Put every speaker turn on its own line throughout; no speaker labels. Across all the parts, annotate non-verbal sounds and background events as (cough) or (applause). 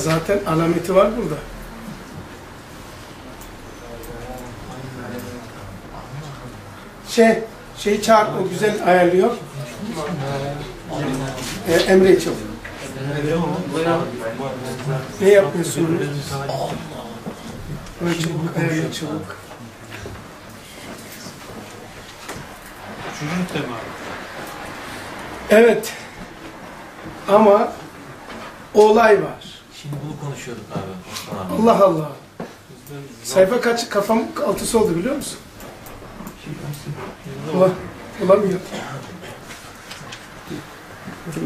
Zaten alameti var burada. Şey, şey çağır, o güzel ayarlıyor. Ee, Emre Çabuk. Ne yapıyorsun? Emre Çabuk, Emre Çabuk. Evet. Ama olay var.
Şimdi bunu konuşuyorduk abi. Osman abi.
Allah Allah. Sayfa kaç kafam altısı oldu biliyor musun? Ula, bulamıyorum.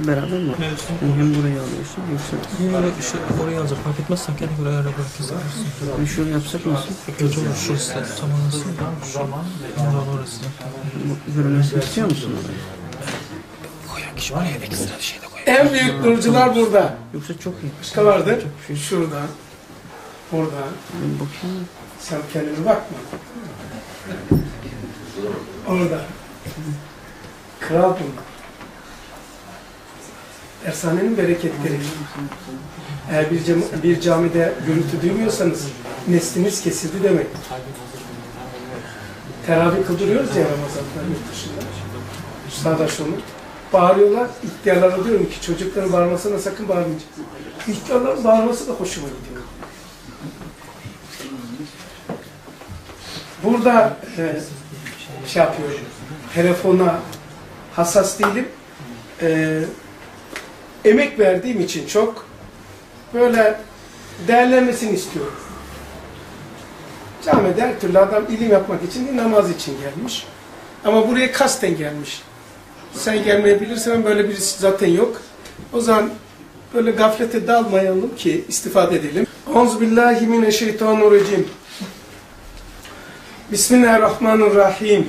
Beraber mi? Hem burayı alıyorsun yoksa
Yine işte oraya alacak fark etmezsen kendi göre ayarla bırakırız.
bir şöyle yapsak nasıl?
Kötü olur şu anasını da şu Ondan orası.
Bu Görülmesini istiyor musun orayı?
Koyan kişi oraya ekstra şey de.
En büyük nurcular burada.
Yoksa çok iyi.
Başka vardı. Şurada. Burada.
Bakayım.
Sen kendine bakma. Orada. Kral bunlar. Dershanenin bereketleri. Eğer bir, cam- bir camide gürültü duymuyorsanız nesliniz kesildi demek. Teravih kıldırıyoruz ya Ramazan'da yurt dışında. Sağda şunu. Bağırıyorlar. İhtiyarlara diyorum ki çocukların bağırmasına sakın bağırmayacaksın. İhtiyarların bağırması da hoşuma gidiyor. Burada e, şey yapıyorum. Telefona hassas değilim. E, emek verdiğim için çok böyle değerlenmesini istiyorum. Camide her türlü adam ilim yapmak için namaz için gelmiş. Ama buraya kasten gelmiş. Sen gelmeyebilirsen böyle birisi zaten yok. O zaman böyle gaflete dalmayalım ki istifade edelim. Euzubillahimineşşeytanirracim. Bismillahirrahmanirrahim.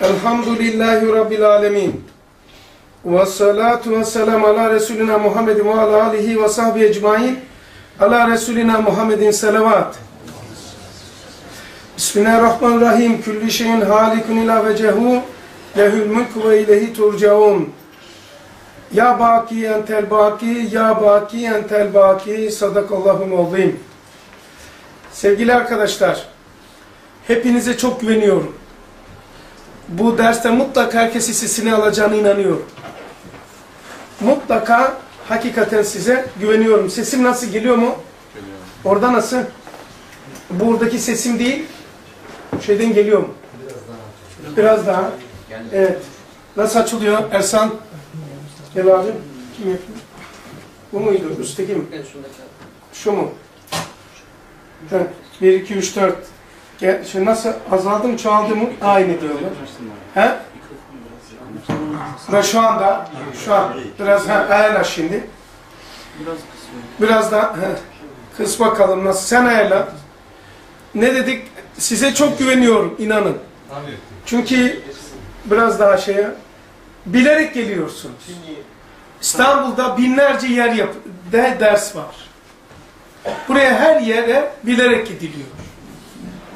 Elhamdülillahi Rabbil alemin. Ve salatu ve selam ala Resulina Muhammedin ve ala alihi ve sahbihi ecmain. Ala Resulina Muhammedin selavat. Bismillahirrahmanirrahim. Külli şeyin halikun ila vecehu. Lehül mülk ve ilehi turcaun. Ya baki entel baki, ya baki entel baki. Sadakallahu azim. Sevgili arkadaşlar, hepinize çok güveniyorum. Bu derste mutlaka herkes hissesini alacağına inanıyorum. Mutlaka hakikaten size güveniyorum. Sesim nasıl geliyor mu? Orada nasıl? Buradaki sesim değil, şeyden geliyor mu? Biraz daha. Evet. Nasıl açılıyor Ersan? Gel abi. Kim yapıyor? Bu muydu? Üstteki mi? Şu mu? Evet. 1, 2, 3, 4. Gel, şu nasıl azaldı mı çoğaldı mı? Aynı diyorlar. He? Ve şu anda, şu an biraz ha, ayarla şimdi. Biraz da he, kıs bakalım nasıl. Sen ayarla. Ne dedik? Size çok güveniyorum, inanın. Çünkü biraz daha şeye, bilerek geliyorsunuz. İstanbul'da binlerce yer yap de ders var. Buraya her yere bilerek gidiliyor.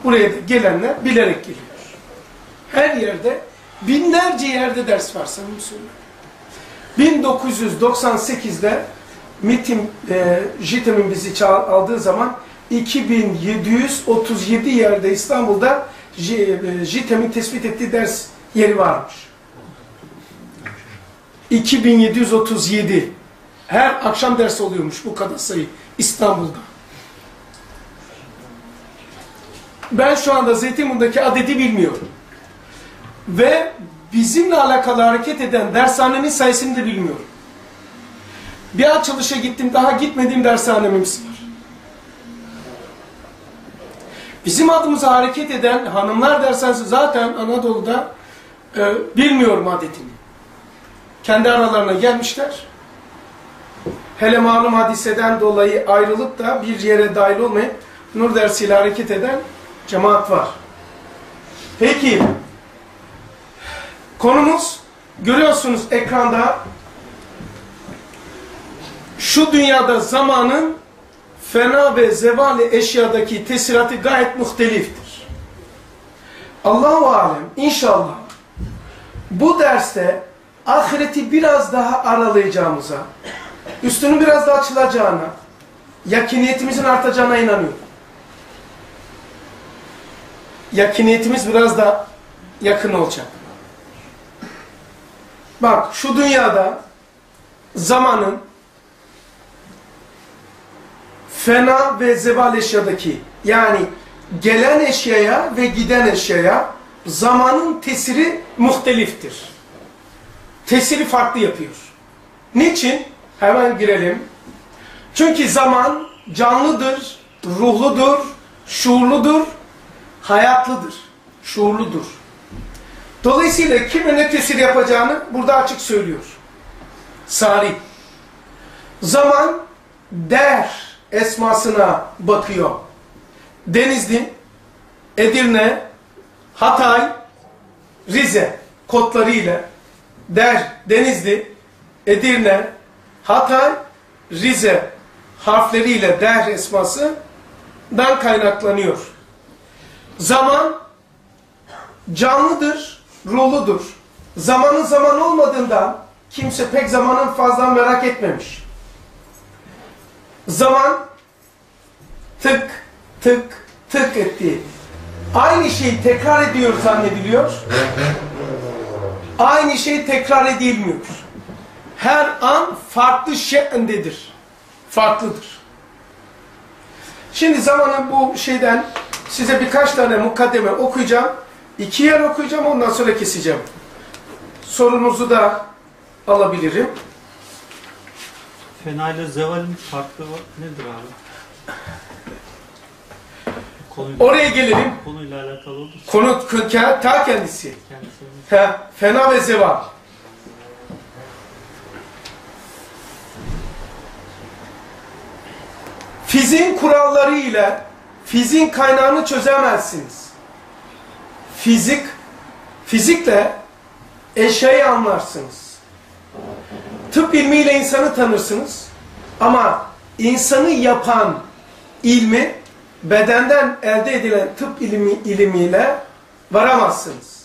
Buraya gelenler bilerek geliyor. Her yerde binlerce yerde ders var sana söyleyeyim. 1998'de MIT'in, e, JITEM'in bizi çağ- aldığı zaman 2737 yerde İstanbul'da e, JITEM'in tespit ettiği ders yeri varmış. 2737. Her akşam ders oluyormuş bu kadar sayı İstanbul'da. Ben şu anda Zeytinburnu'ndaki adedi bilmiyorum. Ve bizimle alakalı hareket eden dershanenin sayısını da bilmiyorum. Bir açılışa gittim, daha gitmediğim dershanemiz var. Bizim adımıza hareket eden hanımlar dershanesi zaten Anadolu'da e, bilmiyorum adetini. Kendi aralarına gelmişler. Hele malum hadiseden dolayı ayrılıp da bir yere dahil olmayıp nur dersiyle hareket eden cemaat var. Peki, konumuz görüyorsunuz ekranda şu dünyada zamanın fena ve zevali eşyadaki tesiratı gayet muhteliftir. Allahu alem inşallah bu derste ahireti biraz daha aralayacağımıza, üstünün biraz daha açılacağına, yakiniyetimizin artacağına inanıyorum. Yakiniyetimiz biraz da yakın olacak. Bak şu dünyada zamanın fena ve zeval eşyadaki yani gelen eşyaya ve giden eşyaya zamanın tesiri muhteliftir. Tesiri farklı yapıyor. Niçin? Hemen girelim. Çünkü zaman canlıdır, ruhludur, şuurludur, hayatlıdır, şuurludur. Dolayısıyla kime ne tesir yapacağını burada açık söylüyor. Sari. Zaman der esmasına bakıyor. Denizli, Edirne, Hatay, Rize kodları ile der Denizli, Edirne, Hatay, Rize harfleriyle der esmasından kaynaklanıyor. Zaman canlıdır, ruhludur. Zamanın zaman olmadığından kimse pek zamanın fazla merak etmemiş. Zaman tık tık tık ettiği aynı şeyi tekrar ediyor zannediliyor. Aynı şey tekrar edilmiyor. Her an farklı şeklindedir. Farklıdır. Şimdi zamanın bu şeyden size birkaç tane mukaddeme okuyacağım. İki yer okuyacağım ondan sonra keseceğim. Sorunuzu da alabilirim.
Fena ile zevalin farklı nedir abi? Konuyla,
Oraya gelelim.
konuyla alakalı için
Konu kö- ta kendisi.
kendisi
He, fena ve zeval. Fizin kuralları ile fizin kaynağını çözemezsiniz. Fizik, fizikle eşyayı anlarsınız. Tıp ilmiyle insanı tanırsınız. Ama insanı yapan ilmi bedenden elde edilen tıp ilmi, ilmiyle varamazsınız.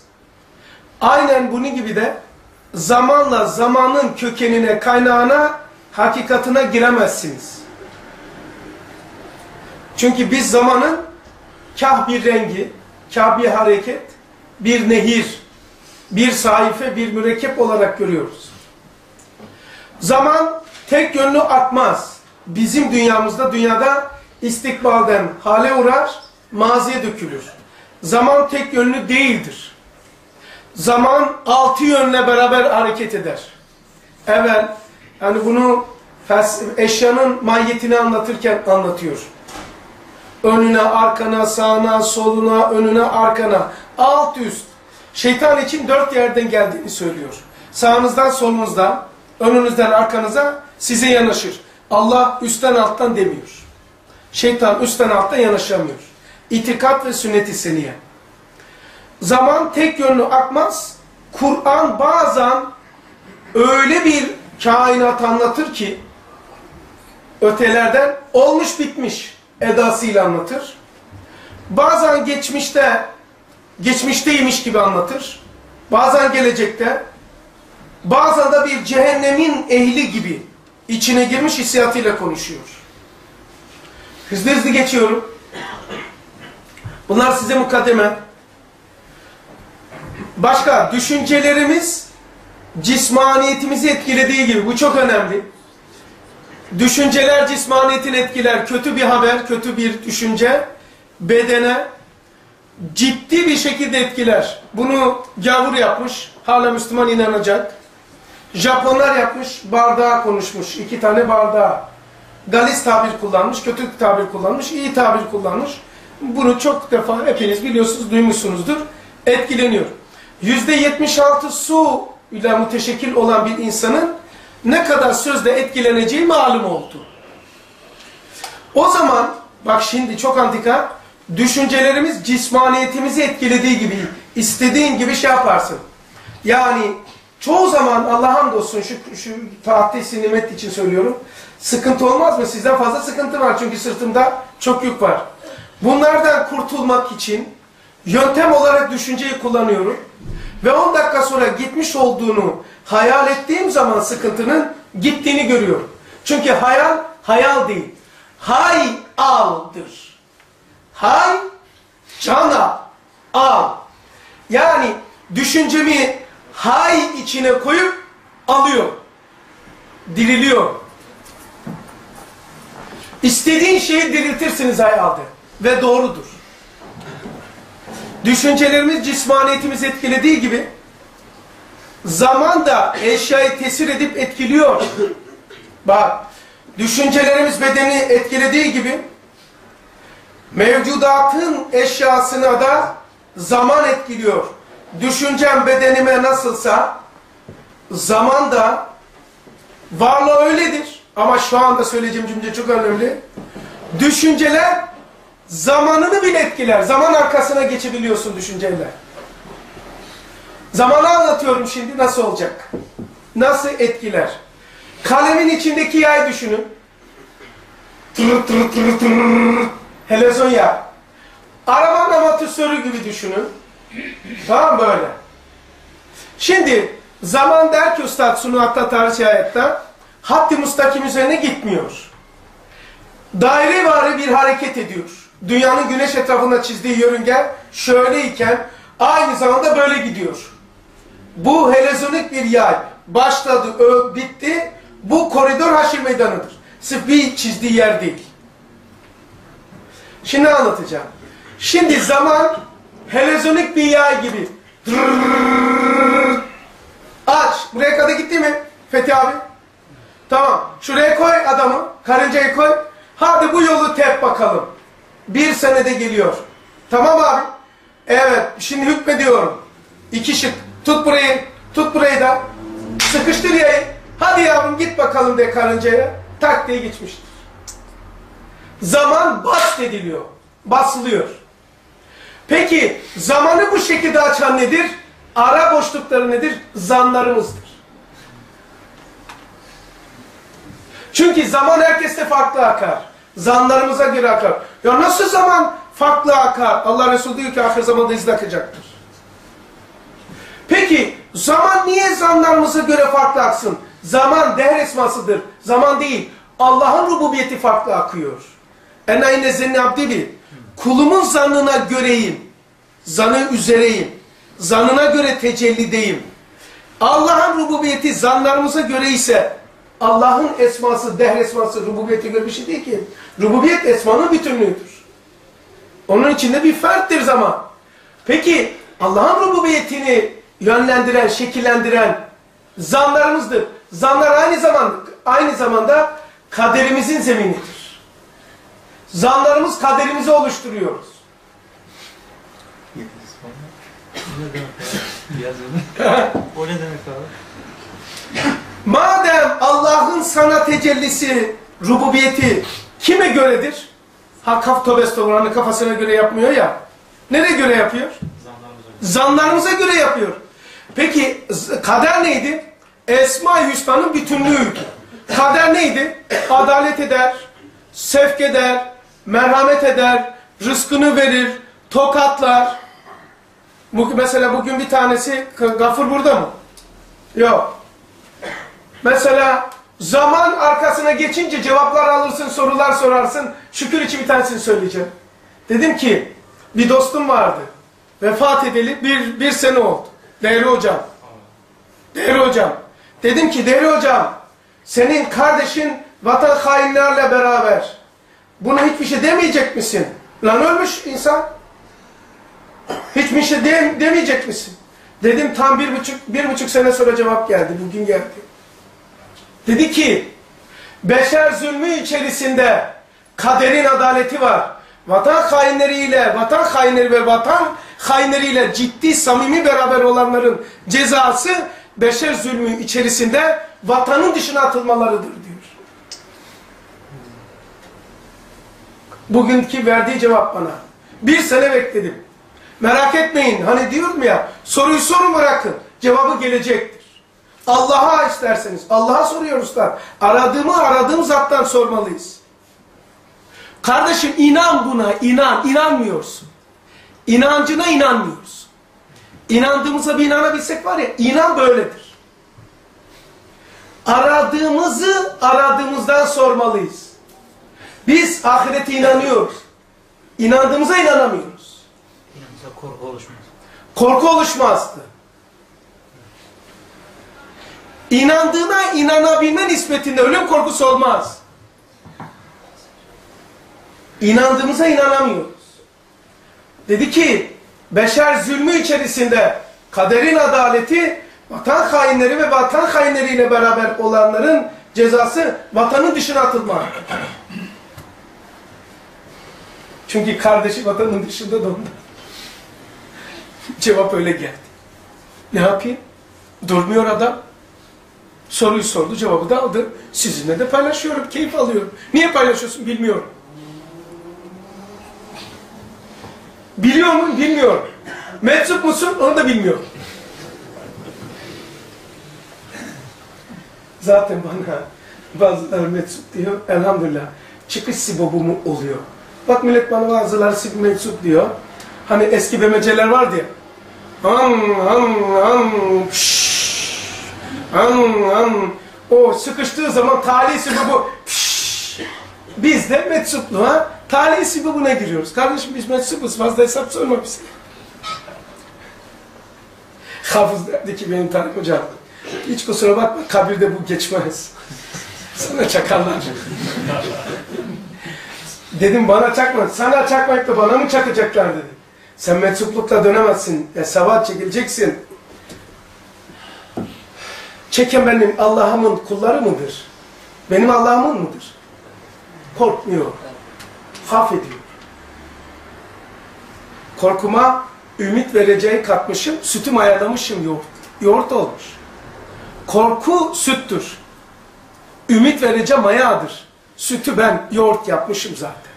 Aynen bunun gibi de zamanla zamanın kökenine, kaynağına, hakikatine giremezsiniz. Çünkü biz zamanın kah bir rengi, kah bir hareket, bir nehir, bir sayfe, bir mürekkep olarak görüyoruz. Zaman tek yönlü akmaz. Bizim dünyamızda, dünyada istikbalden hale uğrar, maziye dökülür. Zaman tek yönlü değildir. Zaman altı yönle beraber hareket eder. Evvel, yani bunu eşyanın mahiyetini anlatırken anlatıyor. Önüne, arkana, sağına, soluna, önüne, arkana, alt üst. Şeytan için dört yerden geldiğini söylüyor. Sağınızdan, solunuzdan, önünüzden, arkanıza size yanaşır. Allah üstten alttan demiyor. Şeytan üstten alttan yanaşamıyor. İtikat ve sünnet-i seniye. Zaman tek yönlü akmaz. Kur'an bazen öyle bir kainat anlatır ki ötelerden olmuş bitmiş edasıyla anlatır. Bazen geçmişte geçmişteymiş gibi anlatır. Bazen gelecekte. Bazen de bir cehennemin ehli gibi içine girmiş hissiyatıyla konuşuyor. Hızlı hızlı geçiyorum. Bunlar size mukaddeme. Başka, düşüncelerimiz cismaniyetimizi etkilediği gibi, bu çok önemli. Düşünceler cismaniyetini etkiler. Kötü bir haber, kötü bir düşünce bedene ciddi bir şekilde etkiler. Bunu gavur yapmış, hala Müslüman inanacak. Japonlar yapmış, bardağa konuşmuş. iki tane bardağa. Galis tabir kullanmış, kötü tabir kullanmış, iyi tabir kullanmış. Bunu çok defa hepiniz biliyorsunuz, duymuşsunuzdur. Etkileniyor. %76 su ile müteşekkil olan bir insanın ne kadar sözle etkileneceği malum oldu. O zaman, bak şimdi çok antika, düşüncelerimiz cismaniyetimizi etkilediği gibi, istediğin gibi şey yaparsın. Yani çoğu zaman Allah hamdolsun şu, şu tahtisi nimet için söylüyorum. Sıkıntı olmaz mı? Sizden fazla sıkıntı var çünkü sırtımda çok yük var. Bunlardan kurtulmak için yöntem olarak düşünceyi kullanıyorum. Ve 10 dakika sonra gitmiş olduğunu hayal ettiğim zaman sıkıntının gittiğini görüyorum. Çünkü hayal, hayal değil. hay aldır. Hay cana al. Yani düşüncemi hay içine koyup alıyor. Diriliyor. İstediğin şeyi diriltirsiniz hay aldı. Ve doğrudur. Düşüncelerimiz cismaniyetimizi etkilediği gibi zaman da eşyayı tesir edip etkiliyor. Bak, düşüncelerimiz bedeni etkilediği gibi mevcudatın eşyasına da zaman etkiliyor. Düşüncem bedenime nasılsa zaman da varlığı öyledir. Ama şu anda söyleyeceğim cümle çok önemli. Düşünceler zamanını bile etkiler. Zaman arkasına geçebiliyorsun düşünceyle. Zamanı anlatıyorum şimdi nasıl olacak. Nasıl etkiler. Kalemin içindeki yay düşünün. Tır tır tır tır. Helezon yağ. Arabanın amatüsörü gibi düşünün. Tamam böyle. Şimdi zaman der ki Üstad Sunu hatta tarih ayette haddi mustakim üzerine gitmiyor. Daire varı bir hareket ediyor. Dünyanın güneş etrafında çizdiği yörünge şöyleyken aynı zamanda böyle gidiyor. Bu helezonik bir yay. Başladı, ö, bitti. Bu koridor haşir meydanıdır. Sırf bir çizdiği yer değil. Şimdi anlatacağım. Şimdi zaman helezonik bir yay gibi. Aç. Buraya kadar gitti mi? Fethi abi. Tamam. Şuraya koy adamı. Karıncayı koy. Hadi bu yolu tep bakalım. Bir senede geliyor. Tamam abi. Evet. Şimdi hükmediyorum. İki şık. Tut burayı. Tut burayı da. Sıkıştır yayı. Hadi yavrum git bakalım de karıncaya. Tak diye geçmiştir. Zaman bast ediliyor. Basılıyor. Peki zamanı bu şekilde açan nedir? Ara boşlukları nedir? Zanlarımızdır. Çünkü zaman herkeste farklı akar. Zanlarımıza göre akar. Ya nasıl zaman farklı akar? Allah Resulü diyor ki ahir zamanda izle akacaktır. Peki zaman niye zanlarımıza göre farklı aksın? Zaman dehr esmasıdır. Zaman değil. Allah'ın rububiyeti farklı akıyor. Ena inne zenni abdili. Kulumun zannına göreyim. Zanı üzereyim. Zanına göre tecellideyim. Allah'ın rububiyeti zanlarımıza göre ise Allah'ın esması, dehr esması rububiyete göre bir şey değil ki. Rububiyet esmanın bütünlüğüdür. Onun içinde bir ferttir zaman. Peki Allah'ın rububiyetini yönlendiren, şekillendiren zanlarımızdır. Zanlar aynı zamanda aynı zamanda kaderimizin zeminidir. Zanlarımız kaderimizi oluşturuyoruz. (laughs)
O ne demek abi?
Madem Allah'ın sana tecellisi, rububiyeti kime göredir? Ha kaf tobestoğlanı kafasına göre yapmıyor ya. Nereye göre yapıyor? Zanlarımıza göre yapıyor. Peki kader neydi? Esma-i Hüsna'nın bütünlüğüydü. Kader neydi? Adalet eder, sevk eder, merhamet eder, rızkını verir, tokatlar. Mesela bugün bir tanesi, Gafur burada mı? Yok. Mesela zaman arkasına geçince cevaplar alırsın, sorular sorarsın. Şükür için bir tanesini söyleyeceğim. Dedim ki bir dostum vardı. Vefat edeli bir, bir sene oldu. Değerli hocam. Değerli hocam. Dedim ki değerli hocam senin kardeşin vatan hainlerle beraber. Buna hiçbir şey demeyecek misin? Lan ölmüş insan. Hiçbir şey de, demeyecek misin? Dedim tam bir buçuk, bir buçuk sene sonra cevap geldi. Bugün geldi. Dedi ki, beşer zulmü içerisinde kaderin adaleti var. Vatan hainleriyle, vatan hainleri ve vatan hainleriyle ciddi, samimi beraber olanların cezası beşer zulmü içerisinde vatanın dışına atılmalarıdır diyor. Bugünkü verdiği cevap bana. Bir sene bekledim. Merak etmeyin. Hani diyorum ya, soruyu sorun bırakın. Cevabı gelecektir. Allah'a isterseniz. Allah'a soruyoruz da. Aradığımı aradığım zattan sormalıyız. Kardeşim inan buna, inan. inanmıyorsun. İnancına inanmıyorsun. İnandığımıza bir inanabilsek var ya, inan böyledir. Aradığımızı aradığımızdan sormalıyız. Biz ahirete inanıyoruz. İnandığımıza inanamıyoruz.
İnanırsa korku oluşmaz.
Korku oluşmazdı. İnandığına inanabilme nispetinde ölüm korkusu olmaz. İnandığımıza inanamıyoruz. Dedi ki beşer zulmü içerisinde kaderin adaleti vatan hainleri ve vatan hainleriyle beraber olanların cezası vatanın dışına atılma. Çünkü kardeşi vatanın dışında da onlar. Cevap öyle geldi. Ne yapayım? Durmuyor adam. Soruyu sordu, cevabı da aldı. Sizinle de paylaşıyorum, keyif alıyorum. Niye paylaşıyorsun bilmiyorum. Biliyor mu? Bilmiyorum. Mensup musun? Onu da bilmiyorum. Zaten bana bazıları mensup diyor. Elhamdülillah. Çıkış sibobu mu oluyor? Bak millet bana bazıları mensup diyor. Hani eski bemeceler vardı ya. An, an, an, pşşş, an, an. O sıkıştığı zaman talih sibobu pşşş. Biz de metsupluğa talih sibobuna giriyoruz. Kardeşim biz metsupuz fazla hesap sorma bize. Hafız derdi ki benim Tarık hocam. Hiç kusura bakma kabirde bu geçmez. (laughs) Sana çakarlar. (laughs) Dedim bana çakma. Sana çakmayıp da bana mı çakacaklar dedi. Sen metsuplukla dönemezsin. Hesaba çekileceksin. Çeken benim Allah'ımın kulları mıdır? Benim Allah'ımın mıdır? Korkmuyor. Haf ediyor. Korkuma ümit vereceği katmışım, sütü mayalamışım yoğurt. Yoğurt olmuş. Korku süttür. Ümit vereceğim mayadır. Sütü ben yoğurt yapmışım zaten.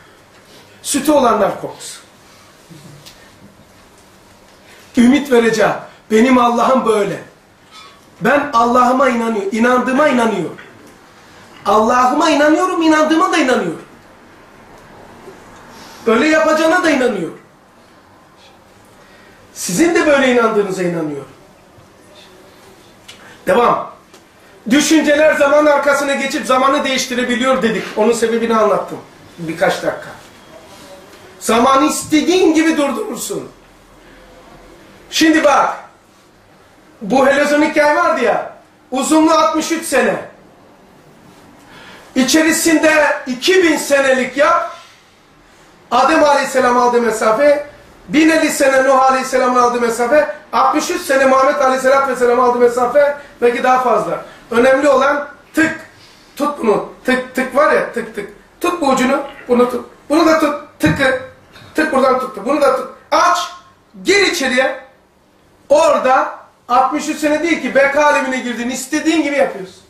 Sütü olanlar korksun. Ümit vereceğim. Benim Allah'ım böyle. Ben Allah'ıma inanıyorum. İnandığıma inanıyorum. Allah'ıma inanıyorum, inandığıma da inanıyorum. Böyle yapacağına da inanıyorum. Sizin de böyle inandığınıza inanıyorum. Devam. Düşünceler zaman arkasına geçip zamanı değiştirebiliyor dedik. Onun sebebini anlattım. Birkaç dakika. Zamanı istediğin gibi durdurursun. Şimdi bak. Bu helezonik yay vardı ya. Uzunluğu 63 sene. İçerisinde 2000 senelik yap. Adem Aleyhisselam aldığı mesafe. 1050 sene Nuh Aleyhisselam'ın aldığı mesafe. 63 sene Muhammed Aleyhisselam Vesselam aldığı mesafe. Belki daha fazla. Önemli olan tık. Tut bunu. Tık tık var ya tık tık. Tut bu ucunu. Bunu tut. Bunu da tut. Tıkı. Tık buradan tuttu. Bunu da tut. Aç. Gir içeriye. Orada 63 sene değil ki beka alemine girdin. istediğin gibi yapıyorsun.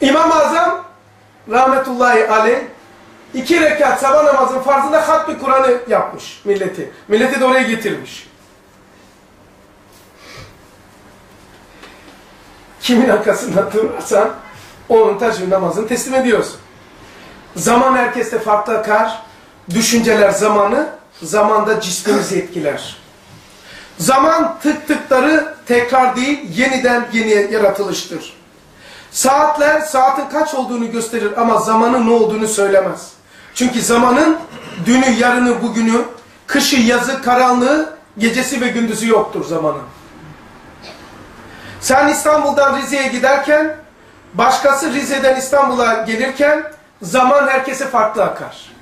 İmam-ı Azam rahmetullahi aleyh iki rekat sabah namazının farzında hatmi Kur'an'ı yapmış milleti. Milleti de oraya getirmiş. Kimin arkasında durursan onun taşı namazını teslim ediyorsun. Zaman herkeste farklı akar. Düşünceler zamanı, zamanda cismimizi etkiler. Zaman tık tıkları tekrar değil, yeniden yeni yaratılıştır. Saatler saatin kaç olduğunu gösterir ama zamanın ne olduğunu söylemez. Çünkü zamanın dünü, yarını, bugünü, kışı, yazı, karanlığı, gecesi ve gündüzü yoktur zamanın. Sen İstanbul'dan Rize'ye giderken, başkası Rize'den İstanbul'a gelirken zaman herkese farklı akar.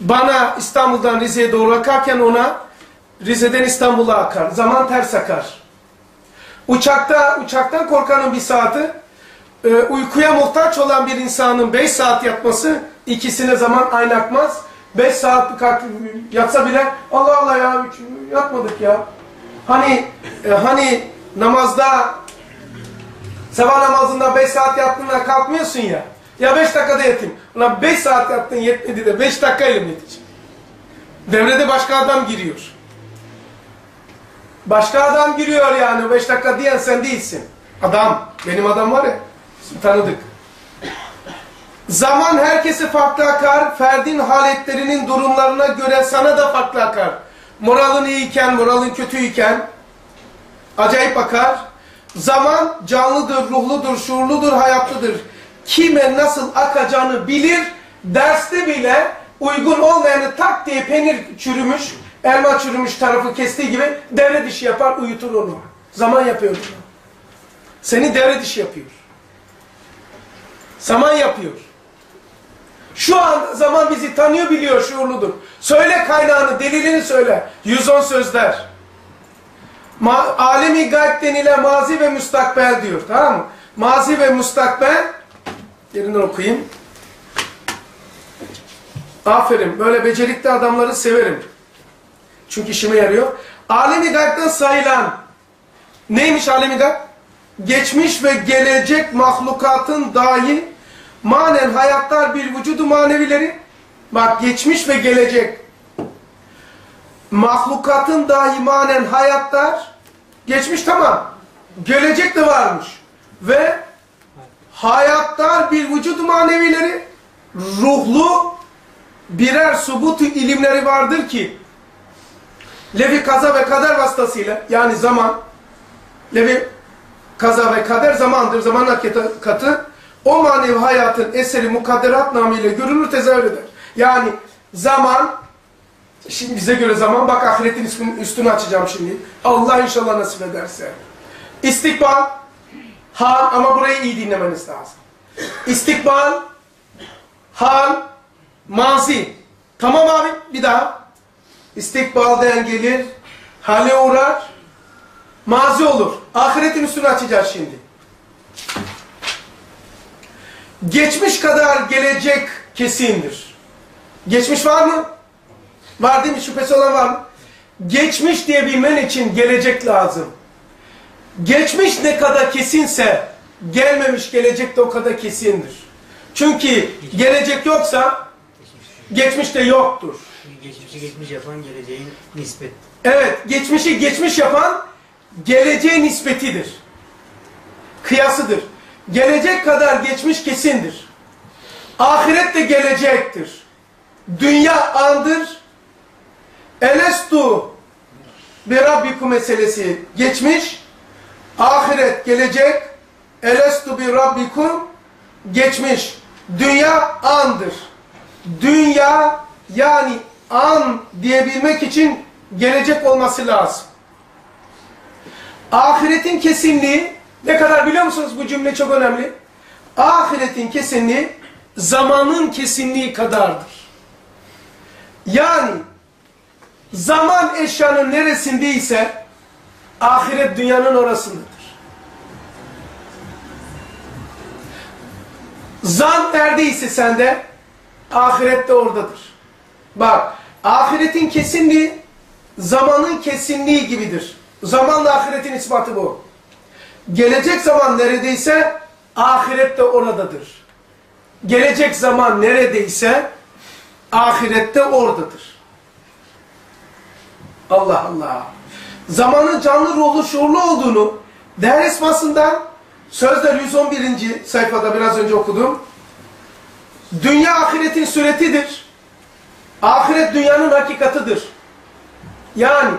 Bana İstanbul'dan Rize'ye doğru akarken ona Rize'den İstanbul'a akar. Zaman ters akar. Uçakta, uçaktan korkanın bir saati, e, uykuya muhtaç olan bir insanın 5 saat yatması ikisine zaman aynı akmaz. 5 saat kalk, yatsa bile Allah Allah ya yatmadık ya. Hani e, hani namazda sabah namazında 5 saat yattığında kalkmıyorsun ya. Ya 5 dakikada yatayım. Ulan 5 saat yattın yetmedi de 5 dakikayla mı yetecek? Devrede başka adam giriyor. Başka adam giriyor yani 5 dakika diyen sen değilsin. Adam. Benim adam var ya. Tanıdık. Zaman herkese farklı akar. Ferdin haletlerinin durumlarına göre sana da farklı akar. Moralın iyiyken, moralın kötüyken acayip akar. Zaman canlıdır, ruhludur, şuurludur, hayatlıdır. kime nasıl akacağını bilir. Derste bile uygun olmayanı tak diye peynir çürümüş, elma çürümüş tarafı kestiği gibi devre dişi yapar, uyutur onu. Zaman yapıyor. Seni devre dişi yapıyor. Zaman yapıyor. Şu an zaman bizi tanıyor biliyor şuurludur. Söyle kaynağını, delilini söyle. 110 sözler. Ma alemi gayb denilen mazi ve müstakbel diyor. Tamam mı? Mazi ve müstakbel yerinden okuyayım. Aferin. Böyle becerikli adamları severim. Çünkü işime yarıyor. Alemi gaybden sayılan neymiş alemi gayb? Geçmiş ve gelecek mahlukatın dahi manen hayatlar bir vücudu manevileri bak geçmiş ve gelecek mahlukatın dahi manen hayatlar geçmiş tamam gelecek de varmış ve hayatlar bir vücudu manevileri ruhlu birer subutu ilimleri vardır ki levi kaza ve kader vasıtasıyla yani zaman levi kaza ve kader zamandır zaman hakikati o manevi hayatın eseri mukadderat namıyla görünür tezahür eder. Yani zaman, şimdi bize göre zaman, bak ahiretin üstünü açacağım şimdi. Allah inşallah nasip ederse. İstikbal, hal ama burayı iyi dinlemeniz lazım. İstikbal, hal, mazi. Tamam abi bir daha. İstikbalden gelir, hale uğrar, mazi olur. Ahiretin üstünü açacağız şimdi. Geçmiş kadar gelecek kesindir. Geçmiş var mı? Var değil mi? Şüphesi olan var mı? Geçmiş diyebilmen için gelecek lazım. Geçmiş ne kadar kesinse gelmemiş gelecek de o kadar kesindir. Çünkü gelecek yoksa geçmiş de yoktur.
Geçmişi geçmiş yapan geleceğin nispet.
Evet, geçmişi geçmiş yapan geleceğe nispetidir. Kıyasıdır. Gelecek kadar geçmiş kesindir. Ahiret de gelecektir. Dünya andır. Elestu bir Rabbikum meselesi geçmiş. Ahiret gelecek. Elestu bir Rabbikum geçmiş. Dünya andır. Dünya yani an diyebilmek için gelecek olması lazım. Ahiretin kesinliği ne kadar biliyor musunuz bu cümle çok önemli. Ahiretin kesinliği zamanın kesinliği kadardır. Yani zaman eşyanın neresindeyse ahiret dünyanın orasındadır. Zan neredeyse sende ahiret de oradadır. Bak ahiretin kesinliği zamanın kesinliği gibidir. Zamanla ahiretin ispatı bu. Gelecek zaman neredeyse ahirette oradadır. Gelecek zaman neredeyse ahirette oradadır. Allah Allah. Zamanın canlı ruhlu şuurlu olduğunu değer esmasından sözler 111. sayfada biraz önce okudum. Dünya ahiretin suretidir. Ahiret dünyanın hakikatıdır. Yani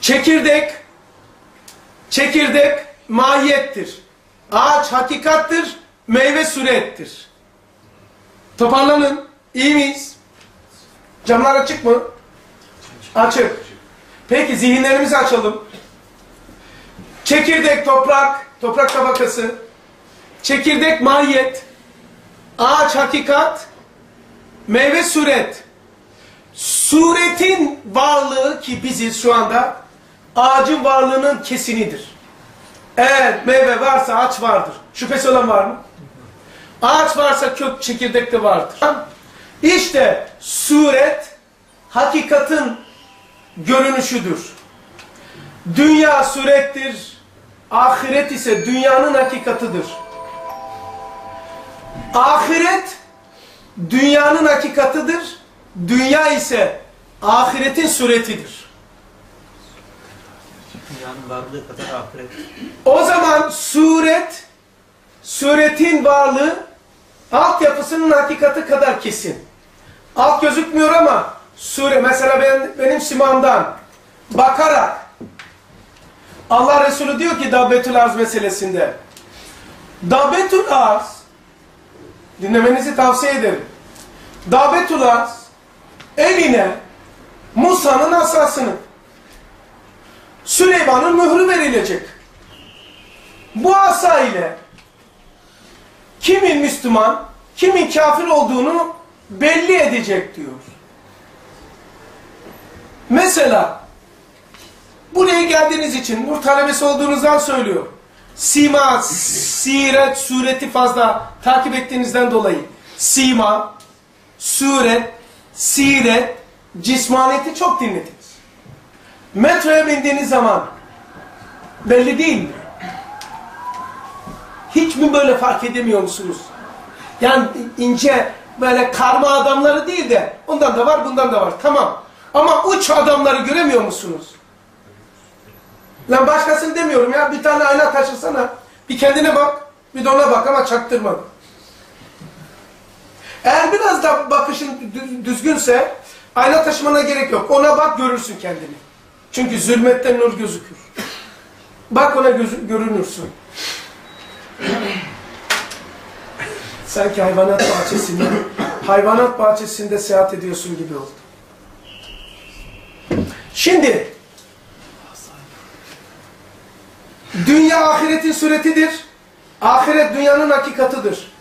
çekirdek çekirdek mahiyettir. Ağaç hakikattir, meyve surettir. Toparlanın. İyi miyiz? Camlar açık mı? Açık. Peki zihinlerimizi açalım. Çekirdek toprak, toprak tabakası. Çekirdek mahiyet. Ağaç hakikat. Meyve suret. Suretin varlığı ki biziz şu anda ağacın varlığının kesinidir. Eğer meyve varsa ağaç vardır. Şüphesi olan var mı? Ağaç varsa kök çekirdek de vardır. İşte suret hakikatin görünüşüdür. Dünya surettir. Ahiret ise dünyanın hakikatıdır. Ahiret dünyanın hakikatıdır. Dünya ise ahiretin suretidir.
Dünyanın varlığı kadar ahiret.
O zaman suret, suretin varlığı altyapısının hakikati kadar kesin. Alt gözükmüyor ama sure, mesela ben, benim simamdan bakarak Allah Resulü diyor ki Dabbetül Arz meselesinde Dabetul Arz dinlemenizi tavsiye ederim. Dabetul Arz eline Musa'nın asasını Süleyman'ın mührü verilecek. Bu asa ile kimin Müslüman, kimin kafir olduğunu belli edecek diyor. Mesela buraya geldiğiniz için nur talebesi olduğunuzdan söylüyor. Sima, siret, sureti fazla takip ettiğinizden dolayı. Sima, suret, siret, cismaniyeti çok dinlediniz. Metroya bindiğiniz zaman belli değil mi? Hiç mi böyle fark edemiyor musunuz? Yani ince böyle karma adamları değil de ondan da var bundan da var tamam. Ama uç adamları göremiyor musunuz? Lan başkasını demiyorum ya bir tane ayna taşısana. Bir kendine bak bir de ona bak ama çaktırma. Eğer biraz da bakışın dü- düzgünse ayna taşımana gerek yok. Ona bak görürsün kendini. Çünkü zulmetten nur gözükür. Bak ona görünürsün. Sanki hayvanat bahçesinde, hayvanat bahçesinde seyahat ediyorsun gibi oldu. Şimdi, dünya ahiretin suretidir. Ahiret dünyanın hakikatıdır.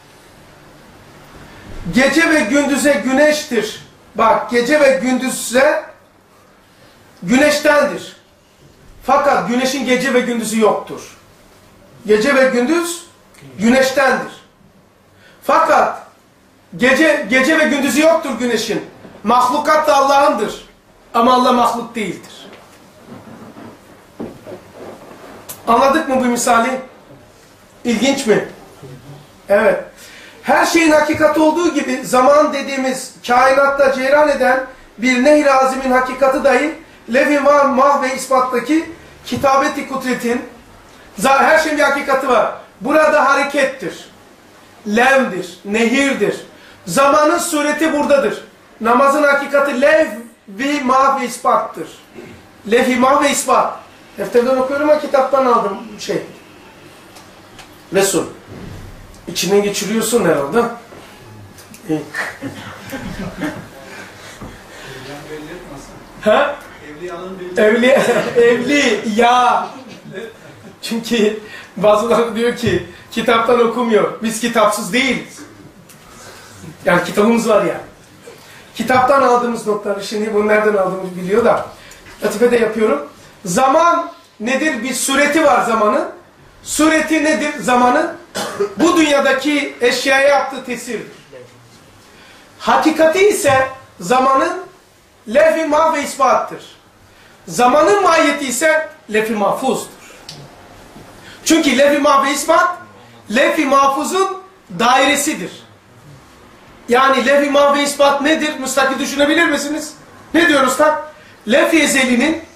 Gece ve gündüze güneştir. Bak, gece ve gündüze güneştendir. Fakat güneşin gece ve gündüzü yoktur. Gece ve gündüz güneştendir. Fakat gece gece ve gündüzü yoktur güneşin. Mahlukat da Allah'ındır. Ama Allah mahluk değildir. Anladık mı bu misali? İlginç mi? Evet. Her şeyin hakikati olduğu gibi zaman dediğimiz kainatta ceyran eden bir nehr azimin hakikati dahi Levi var mah ve ispattaki kitabeti kudretin her şeyin bir hakikati var. Burada harekettir. Levdir, nehirdir. Zamanın sureti buradadır. Namazın hakikati lev ve mah ve ispattır. Lev, mah ve ispat. Defterden okuyorum ama kitaptan aldım şey. Resul. İçinden geçiriyorsun herhalde. İyi. ha? Evli, evli, ya. Çünkü bazıları diyor ki kitaptan okumuyor. Biz kitapsız değiliz. Yani kitabımız var ya. Kitaptan aldığımız notları şimdi bunu nereden aldığımızı biliyor da. Latife de yapıyorum. Zaman nedir? Bir sureti var zamanın. Sureti nedir zamanın? Bu dünyadaki eşyaya yaptığı tesirdir. Hakikati ise zamanın lef-i mah ve ispattır. Zamanın mahiyeti ise lef-i mahfuzdur. Çünkü lef-i mah ve ispat lef-i mahfuzun dairesidir. Yani lef-i mah ve ispat nedir? Müstakil düşünebilir misiniz? Ne diyoruz tak? Lef-i ezelinin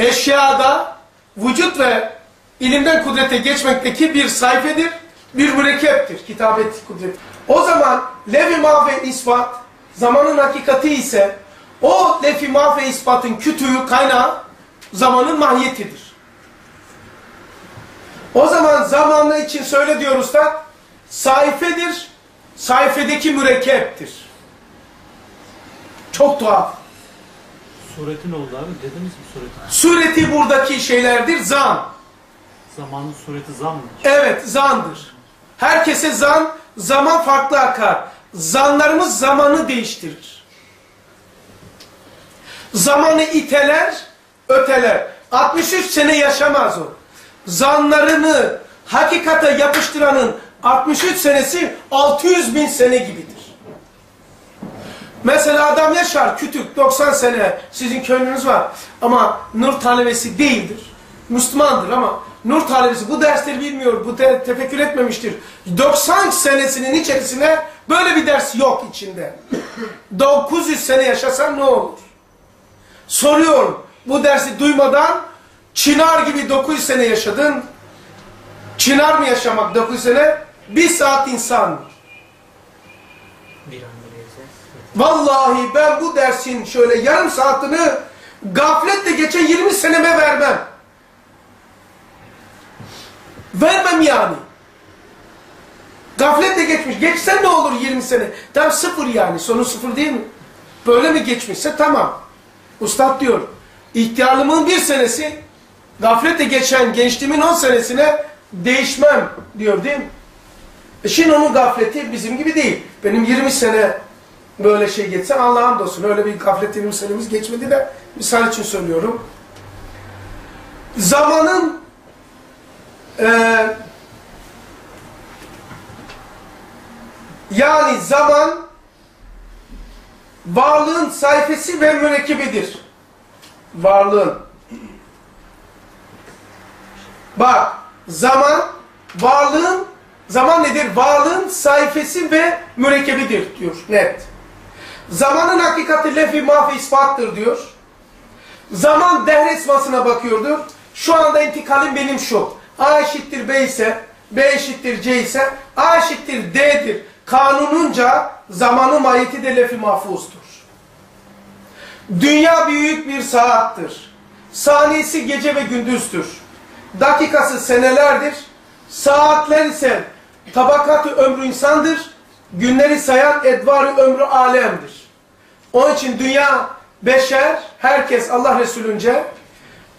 eşyada vücut ve ilimden kudrete geçmekteki bir sayfedir, bir mürekkeptir. Kitabet kudret. O zaman lef-i mah ve ispat zamanın hakikati ise o lef-i mah ve ispatın kütüğü, kaynağı zamanın mahiyetidir. O zaman zamanlı için söyle diyoruz da sayfedir, sayfedeki mürekkeptir. Çok tuhaf.
Sureti ne oldu abi? Dediniz mi sureti?
Sureti buradaki şeylerdir, zan.
Zamanın sureti zam mı?
Evet, zandır. Herkese zan, zaman farklı akar. Zanlarımız zamanı değiştirir. Zamanı iteler, öteler. 63 sene yaşamaz o. Zanlarını hakikate yapıştıranın 63 senesi 600 bin sene gibidir. Mesela adam yaşar kütük 90 sene sizin köylünüz var ama nur talebesi değildir. Müslümandır ama nur talebesi bu dersleri bilmiyor, bu te tefekkür etmemiştir. 90 senesinin içerisine böyle bir ders yok içinde. 900 sene yaşasan ne olur? Soruyorum bu dersi duymadan Çınar gibi 900 sene yaşadın. Çınar mı yaşamak 900 sene? Bir saat insan. Vallahi ben bu dersin şöyle yarım saatini gafletle geçen 20 seneme vermem. Vermem yani. Gafletle geçmiş. Geçse ne olur 20 sene? Tam sıfır yani. Sonu sıfır değil mi? Böyle mi geçmişse tamam. Ustad diyor. İhtiyarlığımın bir senesi gafletle geçen gençliğimin 10 senesine değişmem diyor değil mi? E şimdi onun gafleti bizim gibi değil. Benim 20 sene böyle şey geçse Allah'ım dostum öyle bir gaflet 20 senemiz geçmedi de misal için söylüyorum. Zamanın eee Yani zaman varlığın sayfası ve mürekkebidir. Varlığın. Bak zaman varlığın zaman nedir? Varlığın sayfası ve mürekkebidir diyor net. Zamanın hakikati lefi mafi ispattır diyor. Zaman dehr esmasına bakıyordur. Şu anda intikalim benim şu. A eşittir B ise, B eşittir C ise, A eşittir D'dir. Kanununca zamanın mahiyeti de lef-i mahfuzdur. Dünya büyük bir saattir. Saniyesi gece ve gündüzdür. Dakikası senelerdir. Saatler ise tabakatı ömrü insandır. Günleri sayan edvarı ömrü alemdir. Onun için dünya, beşer, herkes Allah Resulünce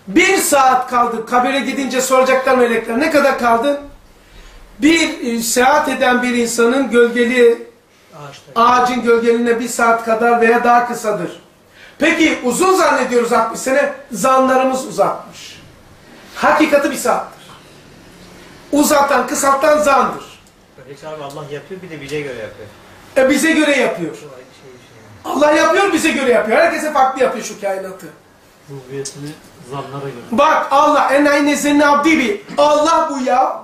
bir saat kaldı. Kabire gidince soracaklar melekler ne kadar kaldı? Bir e, seyahat eden bir insanın gölgeli ağacın gölgeline bir saat kadar veya daha kısadır. Peki uzun zannediyoruz 60 sene. Zanlarımız uzatmış. Hakikati bir saattir. Uzatan, kısaltan zandır.
Peki abi Allah yapıyor bir de bize göre yapıyor.
E bize göre yapıyor.
Şu aynı şey şey.
Allah yapıyor, bize göre yapıyor. Herkese farklı yapıyor şu kainatı.
Ruhiyetini zanlara göre.
Bak Allah en aynı senin abdi Allah bu ya.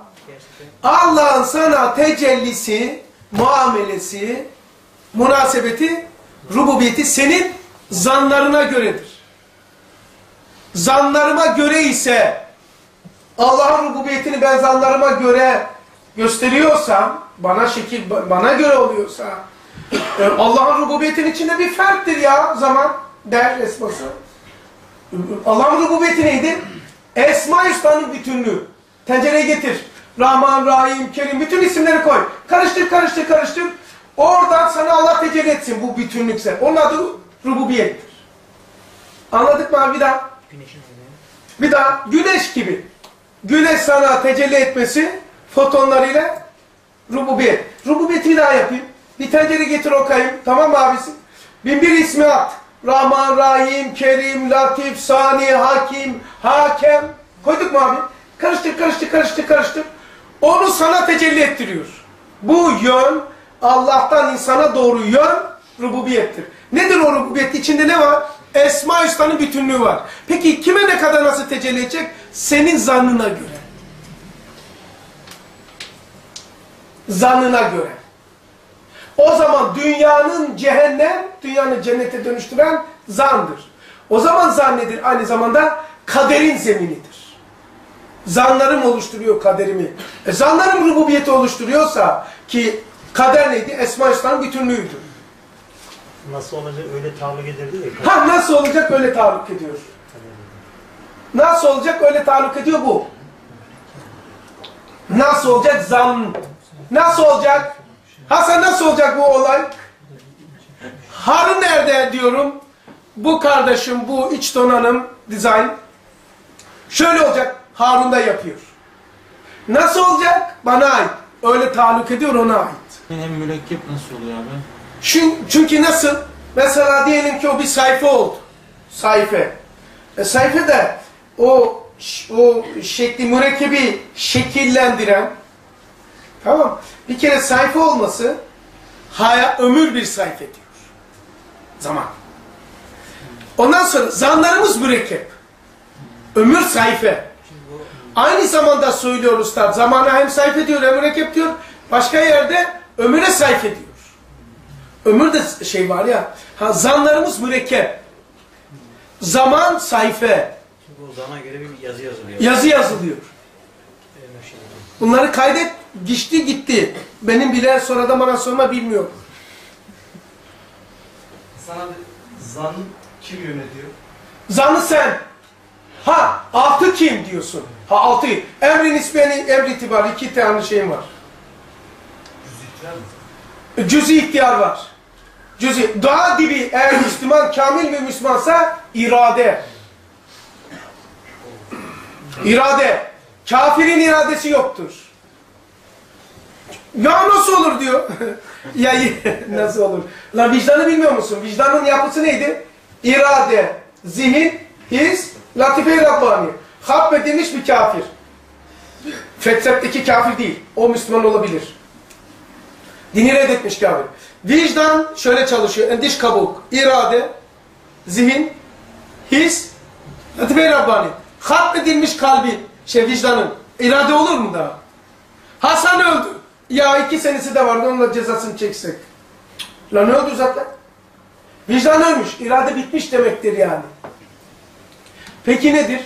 Allah'ın sana tecellisi, muamelesi, münasebeti, rububiyeti senin zanlarına göredir. Zanlarıma göre ise Allah'ın rububiyetini ben zanlarıma göre gösteriyorsam, bana şekil bana göre oluyorsa Allah'ın rububiyetinin içinde bir ferttir ya zaman der esması. Allah'ın rububiyeti neydi? Esma-i Hüsna'nın bütünlüğü. Tencereye getir. Rahman, Rahim, Kerim bütün isimleri koy. Karıştır, karıştır, karıştır. Oradan sana Allah tecelli etsin bu bütünlükse. Onun adı rububiyettir. Anladık mı abi bir daha? Bir daha güneş gibi. Güneş sana tecelli etmesi fotonlarıyla rububiyet. Rububiyeti bir daha yapayım. Bir tencere getir okuyayım. Tamam mı abisi? Bin bir ismi at. Rahman, Rahim, Kerim, Latif, Sani, Hakim, Hakem. Koyduk mu abi? Karıştır, karıştır, karıştır, karıştır. Onu sana tecelli ettiriyor. Bu yön Allah'tan insana doğru yön rububiyettir. Nedir o rububiyet? İçinde ne var? Esma Hüsna'nın bütünlüğü var. Peki kime ne kadar nasıl tecelli edecek? Senin zannına göre. Zannına göre. O zaman dünyanın cehennem, dünyanın cennete dönüştüren zandır. O zaman zannedir aynı zamanda kaderin zeminidir. Zanlarım oluşturuyor kaderimi. E zanlarım rububiyeti oluşturuyorsa ki kader neydi? Esma Hüsna'nın bütünlüğüydü.
Nasıl olacak öyle taalluk ederdi ya.
Ha nasıl olacak öyle taalluk ediyor. Nasıl olacak öyle taalluk ediyor bu. Nasıl olacak zan. Nasıl olacak? Hasan nasıl olacak bu olay? Harun nerede diyorum. Bu kardeşim bu iç donanım dizayn. Şöyle olacak. Harun da yapıyor. Nasıl olacak? Bana ait. Öyle taalluk ediyor ona ait.
Hem mürekkep nasıl oluyor abi?
Çünkü, çünkü nasıl? Mesela diyelim ki o bir sayfa oldu. Sayfa. E sayfa da o o şekli mürekkebi şekillendiren tamam bir kere sayfa olması haya ömür bir sayfa diyor. Zaman. Ondan sonra zanlarımız mürekkep. Ömür sayfa. Aynı zamanda söylüyor ustad. Zamana hem sayfa diyor hem mürekkep diyor. Başka yerde ömüre sayfa diyor. Ömür de şey var ya. Ha, zanlarımız mürekkep. Zaman sayfa.
Çünkü o zamana göre bir yazı yazılıyor.
Yazı yazılıyor.
Şey.
Bunları kaydet. Geçti gitti. Benim bile sonradan bana sorma bilmiyorum.
Sana zan kim yönetiyor?
Zanı sen. Ha altı kim diyorsun? Ha altı. Emrin ismini emri itibarı iki tane şeyim var. Cüzi ihtiyar var. Cüzi. Daha dibi eğer Müslüman kamil bir Müslümansa irade. İrade. Kafirin iradesi yoktur. Ya nasıl olur diyor. (laughs) ya (laughs) nasıl olur? La vicdanı bilmiyor musun? Vicdanın yapısı neydi? İrade, zihin, his, latife-i Rabbani. Hapmedilmiş bir kafir. Fetsetteki kafir değil. O Müslüman olabilir. Dini reddetmiş kafir. Vicdan şöyle çalışıyor. Endiş kabuk, irade, zihin, his, latife-i Rabbani. Hatmedilmiş kalbi, şey vicdanın. irade olur mu daha? Hasan öldü. Ya iki senesi de vardı onunla cezasını çeksek. Lan öldü zaten? Vicdan ölmüş. irade bitmiş demektir yani. Peki nedir?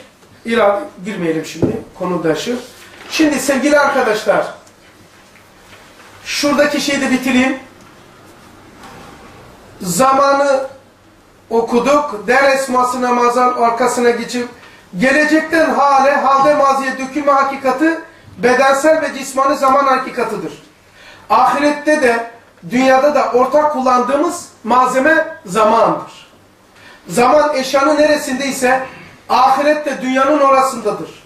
İrade, girmeyelim şimdi. Konu dışı. Şimdi sevgili arkadaşlar. Şuradaki şeyi de bitireyim. Zamanı okuduk. Der esması namazan arkasına geçip gelecekten hale, halde maziye dökülme hakikati bedensel ve cismani zaman hakikatıdır. Ahirette de dünyada da ortak kullandığımız malzeme zamandır. Zaman eşyanın neresindeyse ahirette dünyanın orasındadır.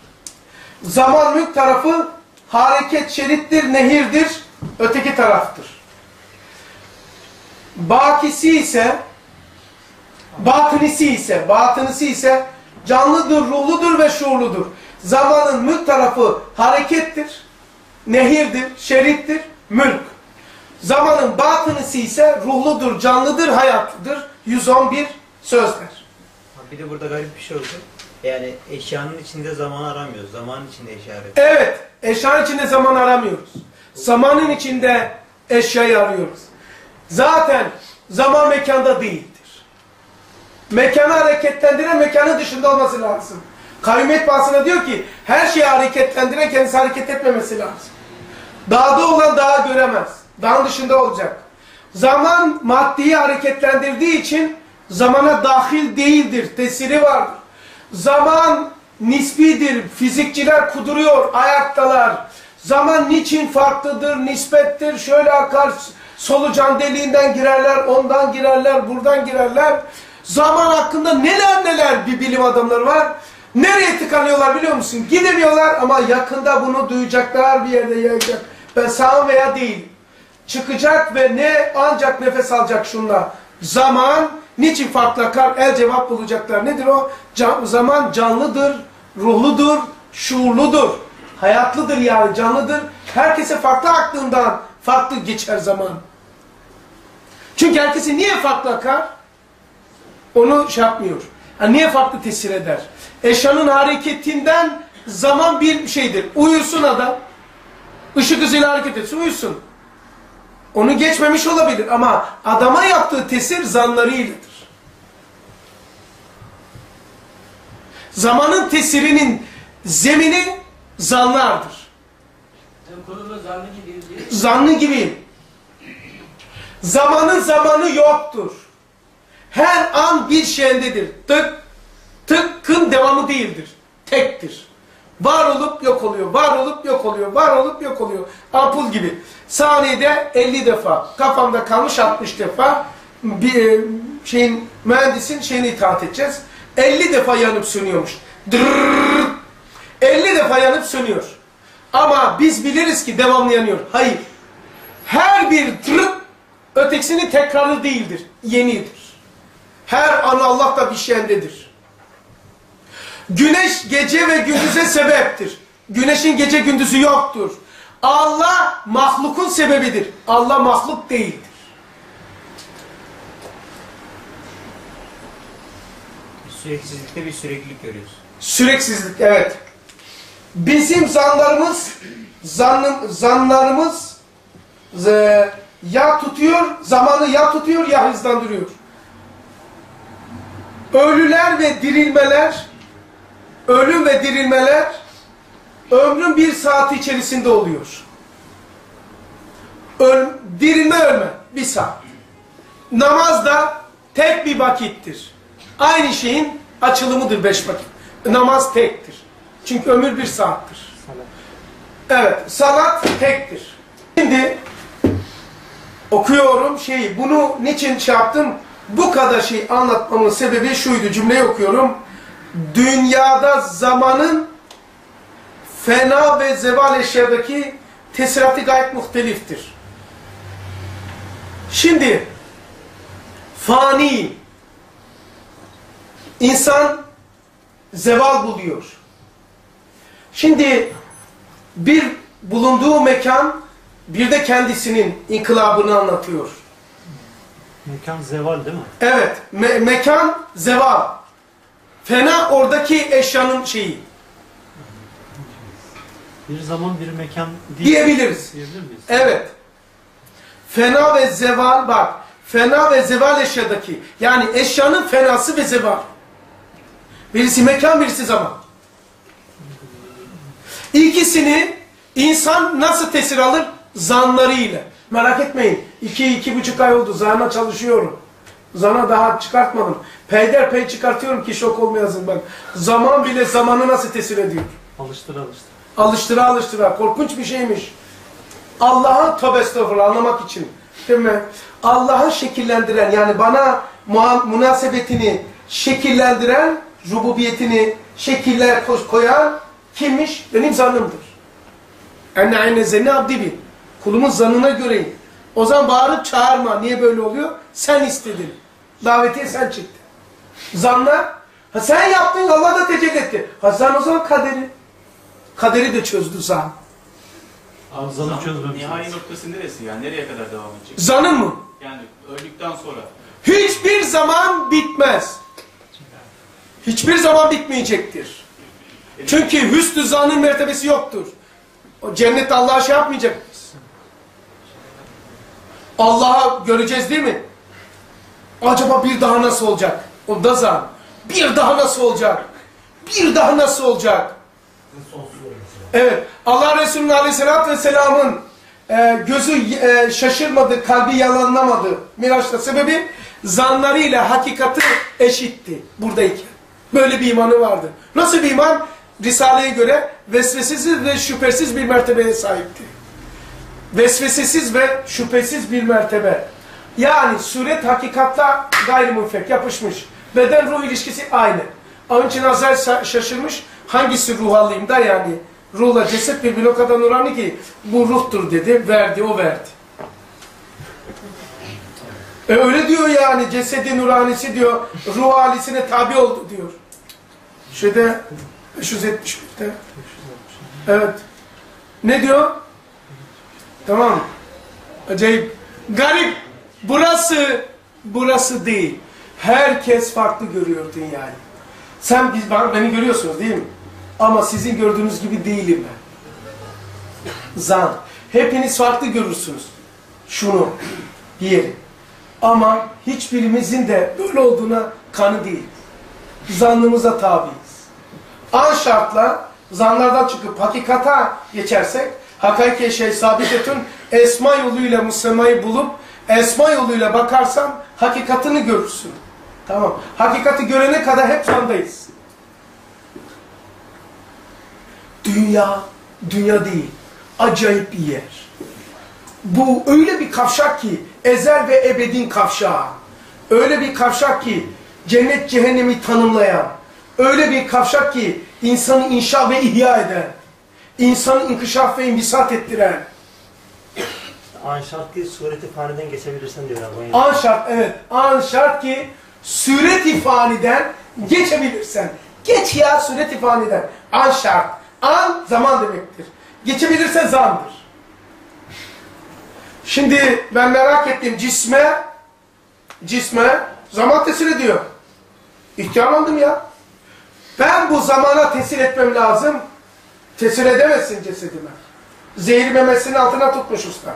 Zaman mülk tarafı hareket şerittir, nehirdir, öteki taraftır. Bakisi ise batınisi ise, batınisi ise canlıdır, ruhludur ve şuurludur. Zamanın mülk tarafı harekettir, nehirdir, şerittir, mülk. Zamanın batınisi ise ruhludur, canlıdır, hayatlıdır. 111 sözler.
Bir de burada garip bir şey oldu. Yani eşyanın içinde zaman aramıyoruz. Zamanın içinde eşya arıyoruz.
Evet, eşyanın içinde zaman aramıyoruz. Zamanın içinde eşyayı arıyoruz. Zaten zaman mekanda değildir. Mekanı hareketlendiren mekanın dışında olması lazım. Kavimiyet bahsine diyor ki her şeyi hareketlendiren kendisi hareket etmemesi lazım. Dağda olan dağı göremez. Dağın dışında olacak. Zaman maddeyi hareketlendirdiği için zamana dahil değildir. Tesiri vardır. Zaman nisbidir. Fizikçiler kuduruyor. Ayaktalar. Zaman niçin farklıdır? Nispettir. Şöyle akar. Solucan deliğinden girerler. Ondan girerler. Buradan girerler. Zaman hakkında neler neler bir bilim adamları var. Nereye tıkanıyorlar biliyor musun? Gidemiyorlar ama yakında bunu duyacaklar bir yerde yayacak. Ben sağım veya değil. Çıkacak ve ne ancak nefes alacak şunla. Zaman niçin farklı akar? El cevap bulacaklar. Nedir o? Can, zaman canlıdır, ruhludur, şuurludur. Hayatlıdır yani canlıdır. Herkese farklı aklından farklı geçer zaman. Çünkü herkese niye farklı akar? Onu şey yapmıyor. Ha, niye farklı tesir eder? Eşyanın hareketinden zaman bir şeydir. Uyusun adam. Işık hızıyla hareket etsin uyusun. Onu geçmemiş olabilir ama adama yaptığı tesir zanlarıyladır. Zamanın tesirinin zemini zanlardır. Zannı gibi. Zamanın zamanı yoktur. Her an bir şeyindedir. Tık, tıkkın devamı değildir. Tektir. Var olup yok oluyor, var olup yok oluyor, var olup yok oluyor. Ampul gibi. Saniyede 50 defa, kafamda kalmış 60 defa bir e, şeyin mühendisin şeyini itaat edeceğiz. 50 defa yanıp sönüyormuş. Dırrrr, 50 defa yanıp sönüyor. Ama biz biliriz ki devamlı yanıyor. Hayır. Her bir tırık ötekisinin tekrarı değildir. Yenidir. Her an Allah da bir şeyindedir. Güneş gece ve gündüze sebeptir. Güneşin gece gündüzü yoktur. Allah mahlukun sebebidir. Allah mahluk değildir.
Süreksizlikte bir süreklilik görüyoruz.
Süreksizlik evet. Bizim zanlarımız zannım, zanlarımız e, ya tutuyor, zamanı ya tutuyor ya hızlandırıyor. Ölüler ve dirilmeler ölüm ve dirilmeler ömrün bir saati içerisinde oluyor. Öl, dirilme ölme bir saat. Namaz da tek bir vakittir. Aynı şeyin açılımıdır beş vakit. Namaz tektir. Çünkü ömür bir saattir. Evet, salat tektir. Şimdi okuyorum şeyi. Bunu niçin şey yaptım? Bu kadar şey anlatmamın sebebi şuydu. Cümleyi okuyorum. Dünyada zamanın fena ve zeval eşyadaki tesiratı gayet muhteliftir. Şimdi fani insan zeval buluyor. Şimdi bir bulunduğu mekan bir de kendisinin inkılabını anlatıyor.
Mekan zeval değil mi?
Evet, me- mekan zeval. Fena oradaki eşyanın şeyi
Bir zaman bir mekan değil.
diyebiliriz.
Diyebilir miyiz?
Evet. Fena ve zeval bak. Fena ve zeval eşyadaki. Yani eşyanın fenası ve zeval. Birisi mekan, birisi zaman. İkisini insan nasıl tesir alır? Zanlarıyla. Merak etmeyin. İki, iki buçuk ay oldu. Zana çalışıyorum. Zana daha çıkartmadım. Peyderpey çıkartıyorum ki şok olmayasın bak. Zaman bile zamanı nasıl tesir ediyor?
Alıştır alıştır.
Alıştıra alıştıra. Korkunç bir şeymiş. Allah'ın tövbe estağfurullah anlamak için. Değil mi? Allah'ın şekillendiren yani bana münasebetini şekillendiren, rububiyetini şekiller ko- koyan kimmiş? Benim zannımdır. Enne ayne zenni abdi bil. Kulumun zannına göreyim. O zaman bağırıp çağırma. Niye böyle oluyor? Sen istedin. Davetiye sen çıktın. Zanla, ha sen yaptın Allah da tecelli etti. Ha zan o zaman kaderi. Kaderi de çözdü zan.
Arızanı çözmemiş.
Nihai noktası neresi yani? Nereye kadar devam edecek?
Zanın mı?
Yani öldükten sonra.
Hiçbir zaman bitmez. Hiçbir zaman bitmeyecektir. Çünkü hüsnü zanın mertebesi yoktur. O cennette Allah'a şey yapmayacak? Allah'a göreceğiz değil mi? Acaba bir daha nasıl olacak? O da zan. Bir daha nasıl olacak? Bir daha nasıl olacak? Evet. Allah Resulü Aleyhisselatü Vesselam'ın e, gözü e, şaşırmadı, kalbi yalanlamadı. Miraç'ta sebebi zanlarıyla hakikati eşitti buradayken. Böyle bir imanı vardı. Nasıl bir iman? Risale'ye göre vesvesesiz ve şüphesiz bir mertebeye sahipti. Vesvesesiz ve şüphesiz bir mertebe. Yani suret hakikatla gayrimünfek yapışmış. Beden ruh ilişkisi aynı. Onun için şa- şaşırmış. Hangisi ruh alayım da yani. Ruhla ceset birbirine o kadar nurani ki bu ruhtur dedi. Verdi o verdi. E öyle diyor yani cesedi nuranisi diyor. Ruh halisine tabi oldu diyor. Şeyde 571'te. Evet. Ne diyor? Tamam. Acayip. Garip. Burası, burası değil. Herkes farklı görüyor dünyayı. Sen biz ben- beni görüyorsunuz değil mi? Ama sizin gördüğünüz gibi değilim ben. Zan. Hepiniz farklı görürsünüz. Şunu, diğeri. Ama hiçbirimizin de böyle olduğuna kanı değil. Zannımıza tabiiz. An şartla zanlardan çıkıp hakikata geçersek hakiki şey sabit esma yoluyla musemayı bulup esma yoluyla bakarsan hakikatini görürsün. Tamam. Hakikati görene kadar hep zandayız. Dünya, dünya değil. Acayip bir yer. Bu öyle bir kavşak ki ezel ve ebedin kavşağı. Öyle bir kavşak ki cennet cehennemi tanımlayan. Öyle bir kavşak ki insanı inşa ve ihya eden. insanı inkişaf ve imbisat ettiren.
An şart değil, sureti faniden geçebilirsin diyor.
An şart, evet. An şart ki süret-i faniden geçebilirsen. Geç ya süret-i faniden. An şart. An zaman demektir. Geçebilirsen zandır. Şimdi ben merak ettim cisme cisme zaman tesir ediyor. İhtiyarlandım ya. Ben bu zamana tesir etmem lazım. Tesir edemezsin cesedime. Zehir memesinin altına tutmuş usta.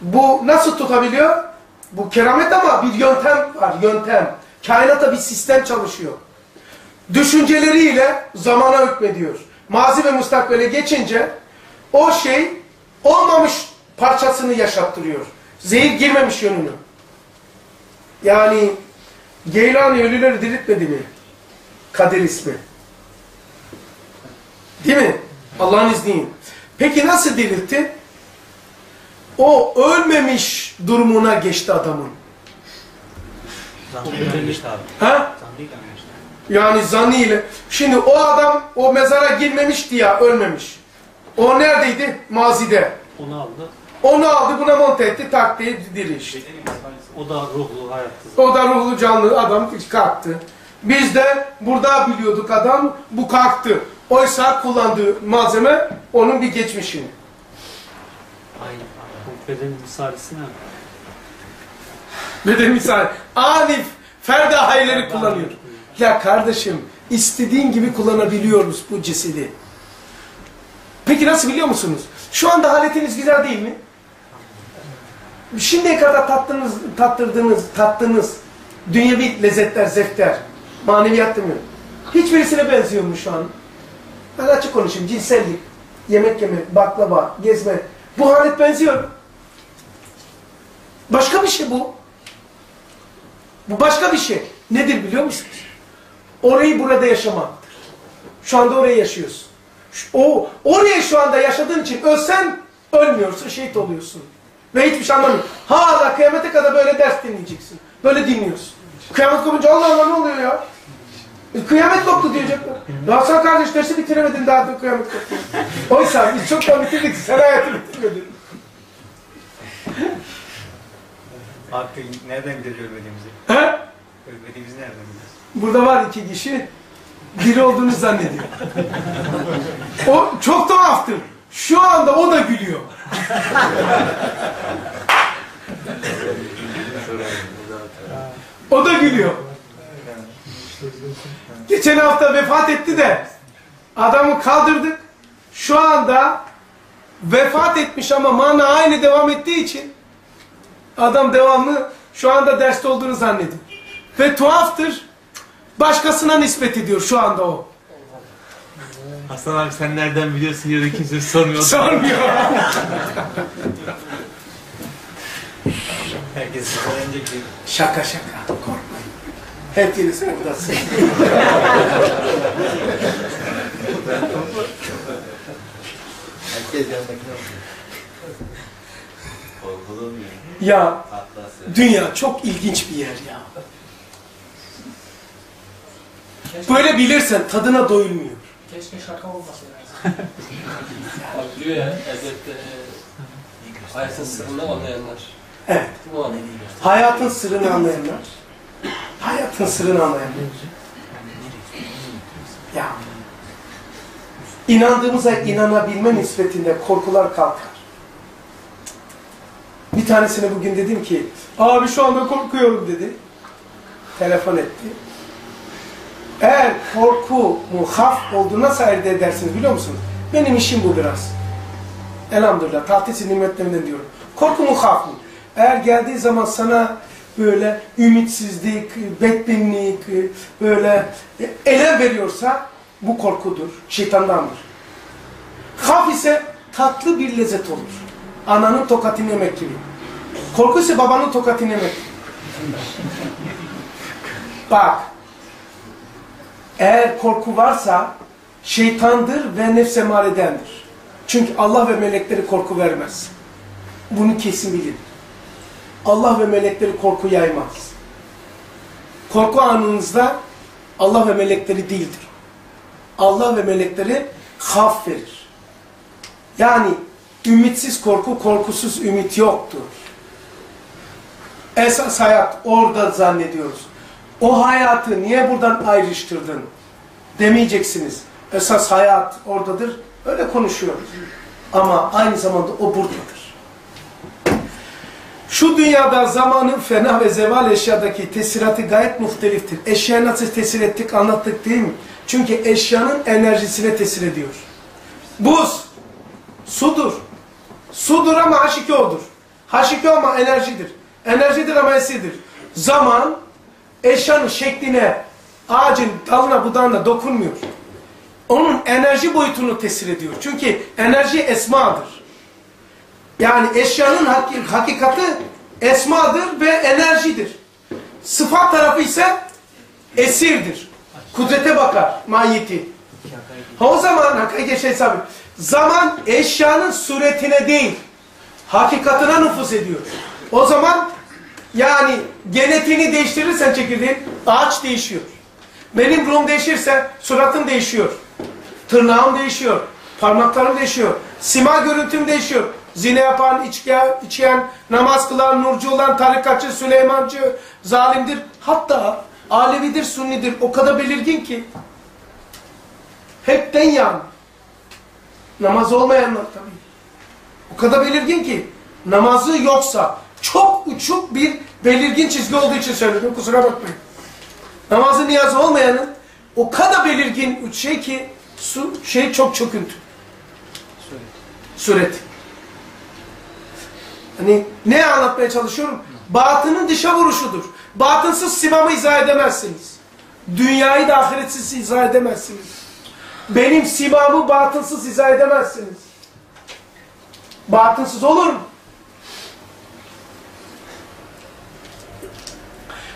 Bu nasıl tutabiliyor? Bu keramet ama bir yöntem var, yöntem. Kainatta bir sistem çalışıyor. Düşünceleriyle zamana hükmediyor. Mazi ve mustakbele geçince o şey olmamış parçasını yaşattırıyor. Zehir girmemiş yönünü. Yani Geylani ölüleri diriltmedi mi? Kadir ismi. Değil mi? Allah'ın izniyle. Peki nasıl diriltti? O ölmemiş durumuna geçti adamın.
Zannıyla gelmişti abi.
Ha?
Zannıyla gelmişti.
Yani zaniyle. Şimdi o adam o mezara girmemişti ya ölmemiş. O neredeydi? Mazide.
Onu aldı.
Onu aldı buna monte etti taktı diri işte.
O da ruhlu hayattı.
O da ruhlu canlı adam kalktı. Biz de burada biliyorduk adam bu kalktı. Oysa kullandığı malzeme onun bir geçmişini.
Aynı. Bu bedenin misalisi ne?
Ve de misal anif ferda hayleri kullanıyor. Ya kardeşim istediğin gibi kullanabiliyoruz bu cesedi. Peki nasıl biliyor musunuz? Şu anda haletiniz güzel değil mi? Şimdiye kadar tattığınız, tattırdığınız, tattığınız dünyevi lezzetler, zevkler, maneviyat mi? Hiçbirisine benziyor mu şu an? Ben açık konuşayım. Cinsellik, yemek yemek, baklava, gezme. Bu halet benziyor. Başka bir şey bu. Bu başka bir şey. Nedir biliyor musunuz? Orayı burada yaşamaktır. Şu anda orayı yaşıyorsun. O, oraya şu anda yaşadığın için ölsen ölmüyorsun, şehit oluyorsun. Ve hiçbir şey anlamıyorsun. Hala kıyamete kadar böyle ders dinleyeceksin. Böyle dinliyorsun. Kıyamet kopunca Allah Allah ne oluyor ya? E, Kıyamet koptu diyecekler. Ya kardeş dersi bitiremedin daha da kıyamet koptu. Oysa biz çoktan bitirdik, sen hayatı bitirmedin.
Abi nereden biliyor ölmediğimizi?
He?
Ölmediğimizi nereden biliyoruz?
Burada var iki kişi, biri olduğunu zannediyor. O çok tuhaftır. Şu anda o da gülüyor. o da gülüyor. Geçen hafta vefat etti de adamı kaldırdık. Şu anda vefat etmiş ama mana aynı devam ettiği için adam devamlı şu anda derste olduğunu zannediyor. Ve tuhaftır başkasına nispet ediyor şu anda o.
Hasan abi sen nereden biliyorsun ya da kimse sormuyor. (laughs)
Sormuyor.
Herkes söylenecek bir
şaka şaka korkmayın. Hepiniz buradasınız.
Herkes yanındakine Korkulur mu?
Ya
Atlasın.
dünya çok ilginç bir yer ya. Böyle bilirsen tadına doyulmuyor.
Keşke şaka.
Bak diyor ya Ezek'te hayatın sırrını anlayanlar.
Evet. Hayatın sırrını anlayanlar. Hayatın sırrını anlayanlar. Ya. İnandığımıza inanabilme nispetinde korkular kalkar. Bir tanesine bugün dedim ki, abi şu anda korkuyorum dedi. Telefon etti. Eğer korku muhaf olduğu nasıl elde edersiniz biliyor musunuz? Benim işim bu biraz. Elhamdülillah, tahtisi nimetlerinden diyorum. Korku muhaf mı? Eğer geldiği zaman sana böyle ümitsizlik, bedbinlik, böyle ele veriyorsa bu korkudur, şeytandandır. Haf ise tatlı bir lezzet olur. Ananın tokatını yemek gibi. Korku ise babanın tokatını yemek. Bak, eğer korku varsa şeytandır ve nefse maredendir. Çünkü Allah ve melekleri korku vermez. Bunu kesin bilin. Allah ve melekleri korku yaymaz. Korku anınızda Allah ve melekleri değildir. Allah ve melekleri haf verir. Yani ümitsiz korku, korkusuz ümit yoktur. Esas hayat orada zannediyoruz. O hayatı niye buradan ayrıştırdın demeyeceksiniz. Esas hayat oradadır. Öyle konuşuyoruz. Ama aynı zamanda o buradadır. Şu dünyada zamanın fena ve zeval eşyadaki tesiratı gayet muhteliftir. Eşya nasıl tesir ettik anlattık değil mi? Çünkü eşyanın enerjisine tesir ediyor. Buz, sudur. Sudur ama H2O'dur. H2O ama enerjidir. Enerjidir ama esidir. Zaman, eşyanın şekline, ağacın dalına budağına dokunmuyor. Onun enerji boyutunu tesir ediyor. Çünkü enerji esmadır. Yani eşyanın hak- hakikati esmadır ve enerjidir. Sıfat tarafı ise esirdir. Kudrete bakar, mahiyeti. Ha o zaman hakiki şey sabit. Zaman eşyanın suretine değil, Hakikatına nüfuz ediyor. O zaman yani genetiğini değiştirirsen çekirdeğin ağaç değişiyor. Benim ruhum değişirse suratım değişiyor. Tırnağım değişiyor. Parmaklarım değişiyor. Sima görüntüm değişiyor. Zine yapan, içki, içen, namaz kılan, nurcu olan, tarikatçı, Süleymancı, zalimdir. Hatta Alevidir, Sunnidir. O kadar belirgin ki. Hepten yan. Namaz olmayanlar tabii. O kadar belirgin ki. Namazı yoksa çok uçuk bir belirgin çizgi olduğu için söyledim. Kusura bakmayın. Namazı niyazı olmayanın o kadar belirgin şey ki su, şey çok çöküntü. Suret. Hani ne anlatmaya çalışıyorum? Batının dışa vuruşudur. Batınsız simamı izah edemezsiniz. Dünyayı da ahiretsiz izah edemezsiniz. Benim simamı batınsız izah edemezsiniz. Batınsız olur mu?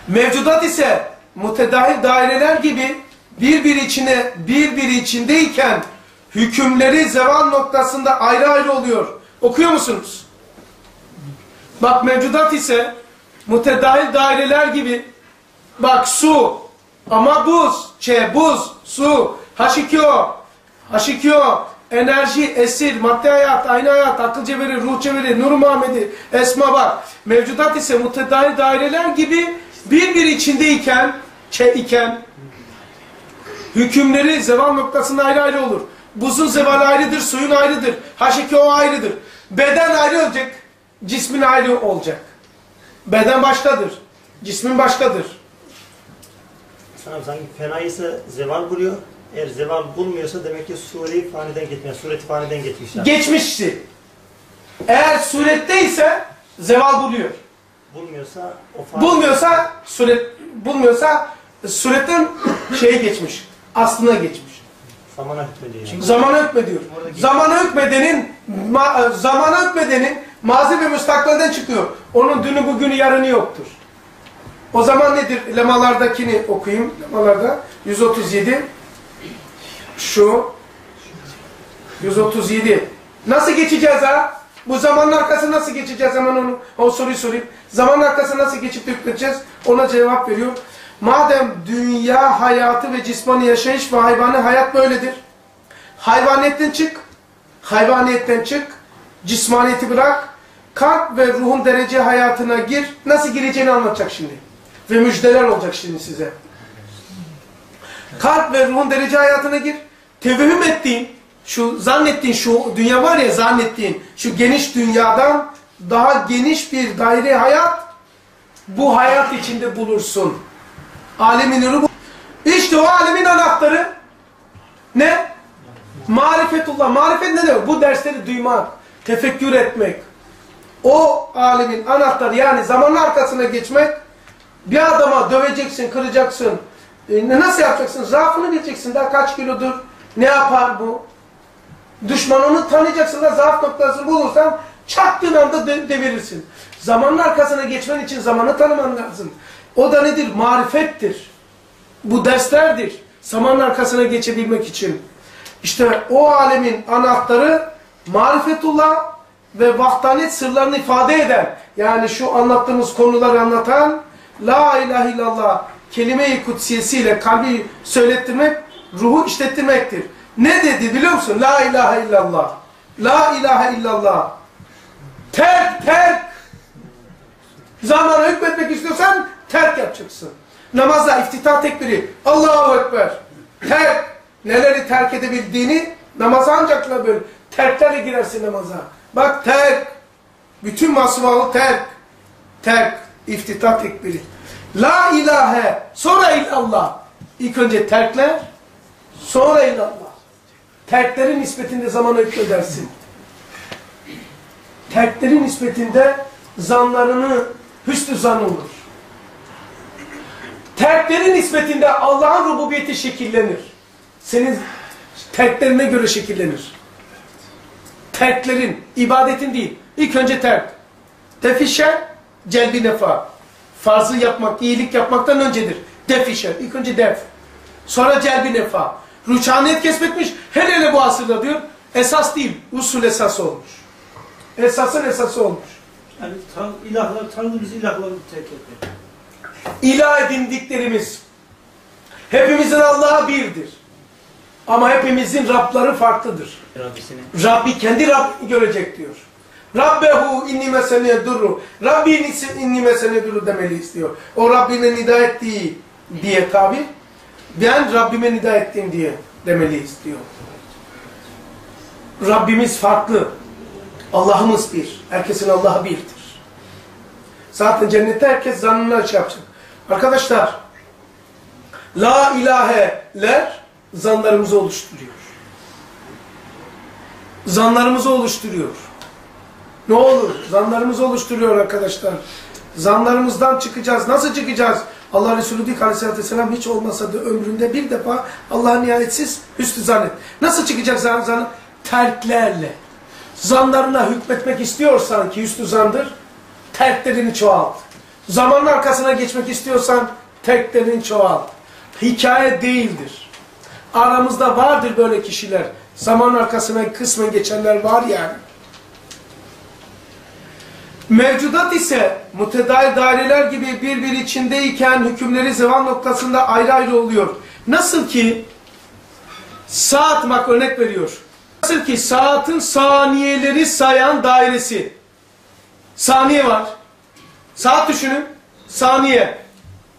Mevcudat ise mutedahil daireler gibi birbiri içine birbiri içindeyken hükümleri zeval noktasında ayrı ayrı oluyor. Okuyor musunuz? Bak mevcudat ise mutedahil daireler gibi bak su ama buz, şey buz, su, H2O, H2O, enerji, esir, madde hayat, aynı hayat, akıl cevheri, ruh cevheri, nur Muhammedi, esma bak. Mevcudat ise mutedahil daireler gibi birbiri içindeyken, çe iken hükümleri zeval noktasında ayrı ayrı olur. Buzun zevali ayrıdır, suyun ayrıdır, H2O ayrıdır. Beden ayrı olacak, cismin ayrı olacak. Beden başkadır, cismin başkadır.
Sana sanki fena ise zeval buluyor. Eğer zeval bulmuyorsa demek ki sureyi faniden gitmiyor. Sureti faniden gitmişler.
Geçmişti. Eğer suretteyse zeval buluyor.
Bulmuyorsa o fani...
Bulmuyorsa suret bulmuyorsa suretin şeye geçmiş. Aslına geçmiş.
Zamana hükmediyor yani.
Zamana hükme diyor. Zamana hükmedenin ma, zamana hükmedenin mazi ve müstakbelden çıkıyor. Onun dünü bugünü yarını yoktur. O zaman nedir? Lemalardakini okuyayım. Lemalarda 137 şu 137 Nasıl geçeceğiz ha? Bu zamanın arkası nasıl geçeceğiz? Hemen onu, o soruyu sorayım. Zamanın arkası nasıl geçip hükmedeceğiz? Ona cevap veriyor. Madem dünya hayatı ve cismani yaşayış ve hayvani hayat böyledir. Hayvaniyetten çık. Hayvaniyetten çık. Cismaniyeti bırak. Kalp ve ruhun derece hayatına gir. Nasıl gireceğini anlatacak şimdi. Ve müjdeler olacak şimdi size. Kalp ve ruhun derece hayatına gir. Tevehüm ettiğin, şu zannettiğin şu dünya var ya zannettiğin şu geniş dünyadan daha geniş bir daire hayat bu hayat içinde bulursun. Alemin bu. İşte o alemin anahtarı ne? Marifetullah. Marifet ne demek? Bu dersleri duymak, tefekkür etmek. O alemin anahtarı yani zamanın arkasına geçmek bir adama döveceksin, kıracaksın. E, nasıl yapacaksın? Zaafını bileceksin. Daha kaç kilodur? Ne yapar bu? Düşmanını tanıyacaksın da zaaf noktasını bulursan çaktığın anda de devirirsin. Zamanın arkasına geçmen için zamanı tanıman lazım. O da nedir? Marifettir. Bu derslerdir. Zamanın arkasına geçebilmek için. İşte o alemin anahtarı marifetullah ve vahdanet sırlarını ifade eden, yani şu anlattığımız konuları anlatan, La ilahe illallah kelime-i kutsiyesiyle kalbi söylettirmek, ruhu işlettirmektir. Ne dedi biliyor musun? La ilahe illallah. La ilahe illallah. Terk, terk. Zamana hükmetmek istiyorsan terk yapacaksın. Namazda iftitah tekbiri. Allahu Ekber. Terk. Neleri terk edebildiğini namaza ancak böyle terklerle girersin namaza. Bak terk. Bütün masmalı terk. Terk. İftitah tekbiri. La ilahe. Sonra illallah. İlk önce terkler. Sonra illallah. Terklerin nispetinde zamana hükmedersin. Terklerin nispetinde zanlarını hüsnü zan olur. Terklerin nispetinde Allah'ın rububiyeti şekillenir. Senin terklerine göre şekillenir. Terklerin, ibadetin değil. İlk önce terk. Defişe, celbi nefa. Farzı yapmak, iyilik yapmaktan öncedir. Defişe, ilk önce def. Sonra celbi nefa. Ruçhaniyet kesmetmiş, hele hele bu asırda diyor, esas değil, usul esas olmuş. esasın esası olmuş.
Yani tan ilahlar, tanıdığımız ilahları terk etmek.
İlah edindiklerimiz hepimizin Allah'a birdir. Ama hepimizin Rabları farklıdır.
Rabbisini.
Rabbi kendi Rabbini görecek diyor. Rabbehu inni mesene durru. Rabbi inni mesene durru demeli istiyor. O Rabbinin nida ettiği diye tabi. Ben Rabbime nida ettim diye demeli istiyor. Rabbimiz farklı. Allah'ımız bir. Herkesin Allah'ı birdir. Zaten cennette herkes zannına şey yapacak. Arkadaşlar, La ilaheler zanlarımızı oluşturuyor. Zanlarımızı oluşturuyor. Ne olur? Zanlarımızı oluşturuyor arkadaşlar. Zanlarımızdan çıkacağız. Nasıl çıkacağız? Allah Resulü diyor ki aleyhissalatü vesselam hiç olmasa da ömründe bir defa Allah'a nihayetsiz hüsnü zannet. Nasıl çıkacak zan, zanı? Terklerle. Zanlarına hükmetmek istiyorsan ki hüsnü zandır, terklerini çoğalt. Zamanın arkasına geçmek istiyorsan terklerini çoğalt. Hikaye değildir. Aramızda vardır böyle kişiler. Zaman arkasına kısmen geçenler var yani. Mevcudat ise mütedail daireler gibi birbiri içindeyken hükümleri zeval noktasında ayrı ayrı oluyor. Nasıl ki saat bak örnek veriyor. Nasıl ki saatin saniyeleri sayan dairesi. Saniye var. Saat düşünün. Saniye.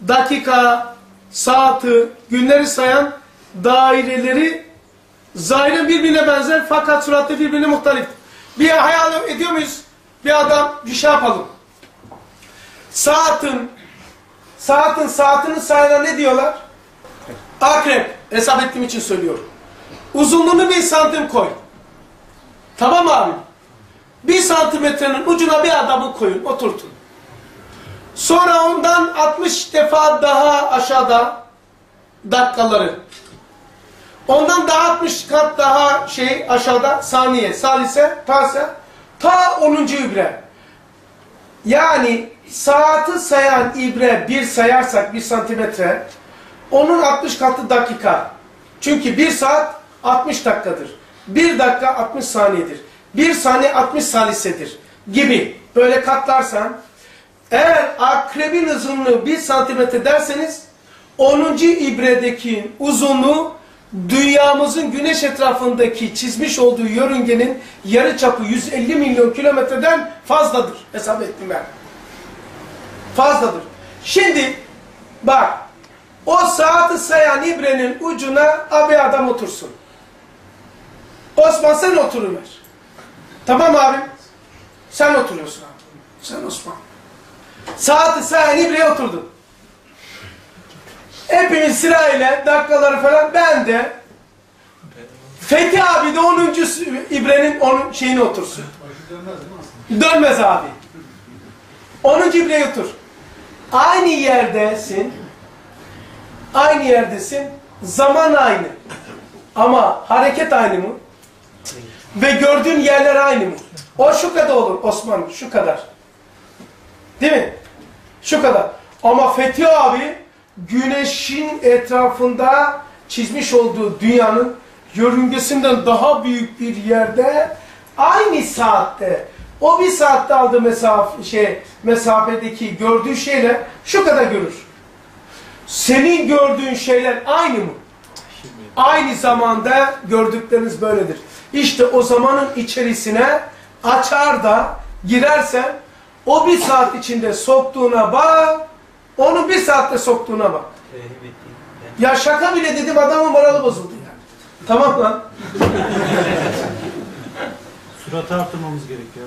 Dakika, saati, günleri sayan daireleri zahiren birbirine benzer fakat suratı birbirine muhtelif. Bir hayal ediyor muyuz? Bir adam bir şey yapalım. Saatin saatin saatini sayana ne diyorlar? Akrep. Hesap ettiğim için söylüyorum. Uzunluğunu bir santim koy. Tamam abi. Bir santimetrenin ucuna bir adamı koyun, oturtun. Sonra ondan 60 defa daha aşağıda dakikaları. Ondan daha 60 kat daha şey aşağıda saniye, salise, tase, ta 10. ibre. Yani saati sayan ibre bir sayarsak bir santimetre, onun 60 katı dakika. Çünkü bir saat 60 dakikadır. Bir dakika 60 saniyedir. Bir saniye 60 salisedir gibi. Böyle katlarsan eğer akrebin uzunluğu 1 santimetre derseniz 10. ibredeki uzunluğu dünyamızın güneş etrafındaki çizmiş olduğu yörüngenin yarıçapı 150 milyon kilometreden fazladır. Hesap ettim ben. Fazladır. Şimdi bak o saati sayan ibrenin ucuna abi adam otursun. Osman sen oturuver. Tamam abim. Sen oturuyorsun abi. Sen Osman. Saati sayan ibreye oturdun. Hepimiz sırayla dakikaları falan ben de Fethi abi de 10. ibrenin onun şeyine otursun. Dönmez abi. 10. ibreye otur. Aynı yerdesin. Aynı yerdesin. Zaman aynı. Ama hareket aynı mı? Ve gördüğün yerler aynı mı? O şu kadar olur Osman, şu kadar. Değil mi? Şu kadar. Ama Fethi abi güneşin etrafında çizmiş olduğu dünyanın yörüngesinden daha büyük bir yerde aynı saatte o bir saatte aldığı mesafe, şey, mesafedeki gördüğü şeyler şu kadar görür. Senin gördüğün şeyler aynı mı? Aynı zamanda gördükleriniz böyledir. İşte o zamanın içerisine açar da girersen o bir saat içinde soktuğuna bak, onu bir saatte soktuğuna bak. Ya şaka bile dedim adamın moralı bozuldu yani. Tamam lan. (laughs)
Suratı artırmamız gerekiyor.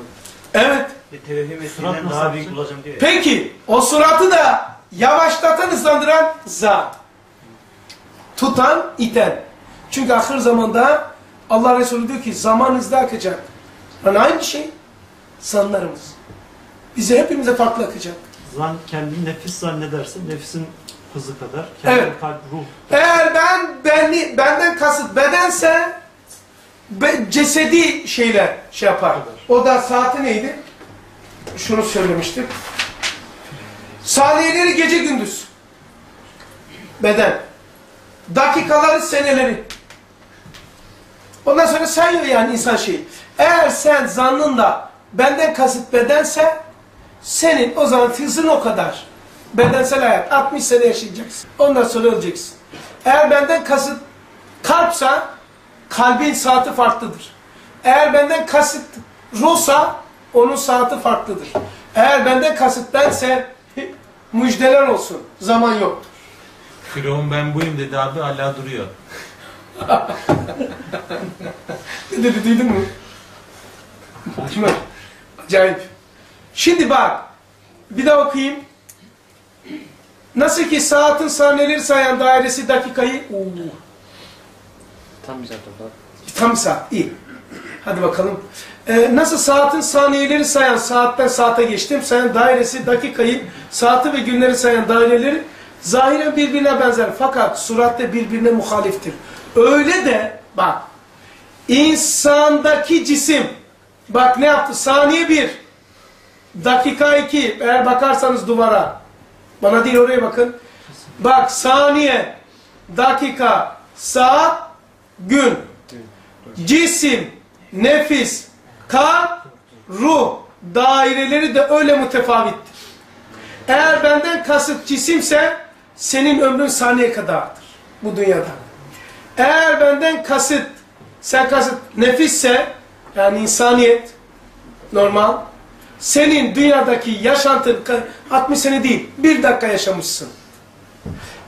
Evet.
Ve tevhim
Surat
ettiğinden
nasıl
daha büyük bulacağım diyor.
Peki o suratı da yavaşlatan hızlandıran za. Tutan iten. Çünkü ahir zamanda Allah Resulü diyor ki zaman hızlı akacak. Yani aynı şey sanlarımız. Bize hepimize farklı akacak.
Zan kendini nefis zannedersin. Nefisin hızı kadar. Kendi
Evet.
kalp, ruh.
Eğer ben beni, benden kasıt bedense be- cesedi şeyler şey yapar. O da saati neydi? Şunu söylemiştik. Saniyeleri gece gündüz. Beden. Dakikaları seneleri. Ondan sonra sayıyor yani insan şeyi. Eğer sen zannınla benden kasıt bedense senin o zaman hızın o kadar. Bedensel hayat 60 sene yaşayacaksın. Ondan sonra öleceksin. Eğer benden kasıt kalpsa kalbin saati farklıdır. Eğer benden kasıt ruhsa onun saati farklıdır. Eğer benden kasıt bense (laughs) müjdeler olsun. Zaman yoktur.
Firavun ben buyum dedi abi hala duruyor. (laughs)
Ne dedi duydun mu? Acayip. Şimdi bak. Bir daha okuyayım. Nasıl ki saatin saniyeleri sayan dairesi dakikayı... Oo.
Tam bir saat oldu.
Tam saat. iyi. Hadi bakalım. Ee, nasıl saatin saniyeleri sayan, saatten saate geçtim, sayan dairesi, dakikayı, saati ve günleri sayan daireleri zahiren birbirine benzer. Fakat suratte birbirine muhaliftir. Öyle de bak, insandaki cisim, bak ne yaptı? Saniye bir, dakika iki, eğer bakarsanız duvara, bana değil oraya bakın. Bak saniye, dakika, saat, gün. Cisim, nefis, kan, ruh daireleri de öyle mütefavittir. Eğer benden kasıt cisimse senin ömrün saniye kadardır bu dünyada. Eğer benden kasıt, sen kasıt nefisse yani insaniyet normal senin dünyadaki yaşantın 60 sene değil bir dakika yaşamışsın.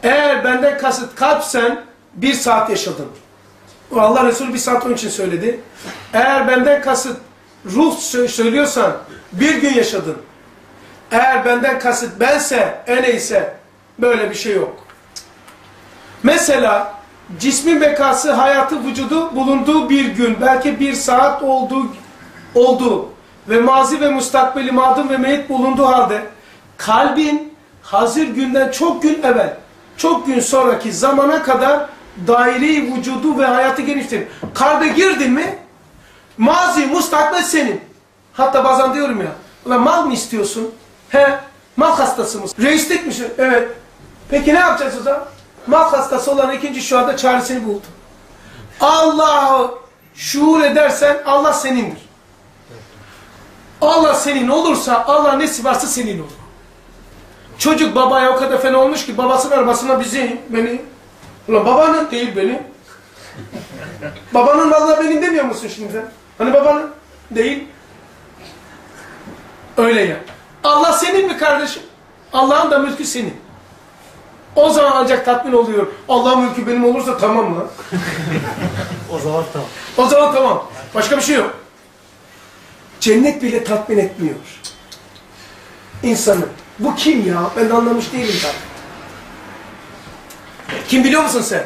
Eğer benden kasıt kalpsen bir saat yaşadın. Allah Resulü bir saat onun için söyledi. Eğer benden kasıt ruh sö- söylüyorsan bir gün yaşadın. Eğer benden kasıt bense, en iyse böyle bir şey yok. Mesela cismin bekası, hayatı, vücudu bulunduğu bir gün, belki bir saat olduğu, olduğu ve mazi ve mustakbeli madın ve meyit bulunduğu halde kalbin hazır günden çok gün evvel, çok gün sonraki zamana kadar daire vücudu ve hayatı geniştir. Kalbe girdin mi mazi, mustakbel senin. Hatta bazen diyorum ya, ulan mal mı istiyorsun? He, mal hastası mısın? Reislik misin? Evet. Peki ne yapacağız o zaman? Mal hastası olan ikinci şu anda çaresini buldu. Allah'ı şuur edersen Allah senindir. Allah senin olursa Allah nesi varsa senin olur. Çocuk babaya o kadar fena olmuş ki babasının arabasına bizi, beni. Ulan babanın değil benim. babanın vallahi benim demiyor musun şimdi sen? Hani babanın değil. Öyle ya. Allah senin mi kardeşim? Allah'ın da mülkü senin. O zaman ancak tatmin oluyor. Allah'ın mülkü benim olursa tamam mı? (laughs)
O zaman tamam.
O zaman tamam. Başka bir şey yok. Cennet bile tatmin etmiyor. İnsanı. Bu kim ya? Ben de anlamış değilim zaten. Kim biliyor musun sen?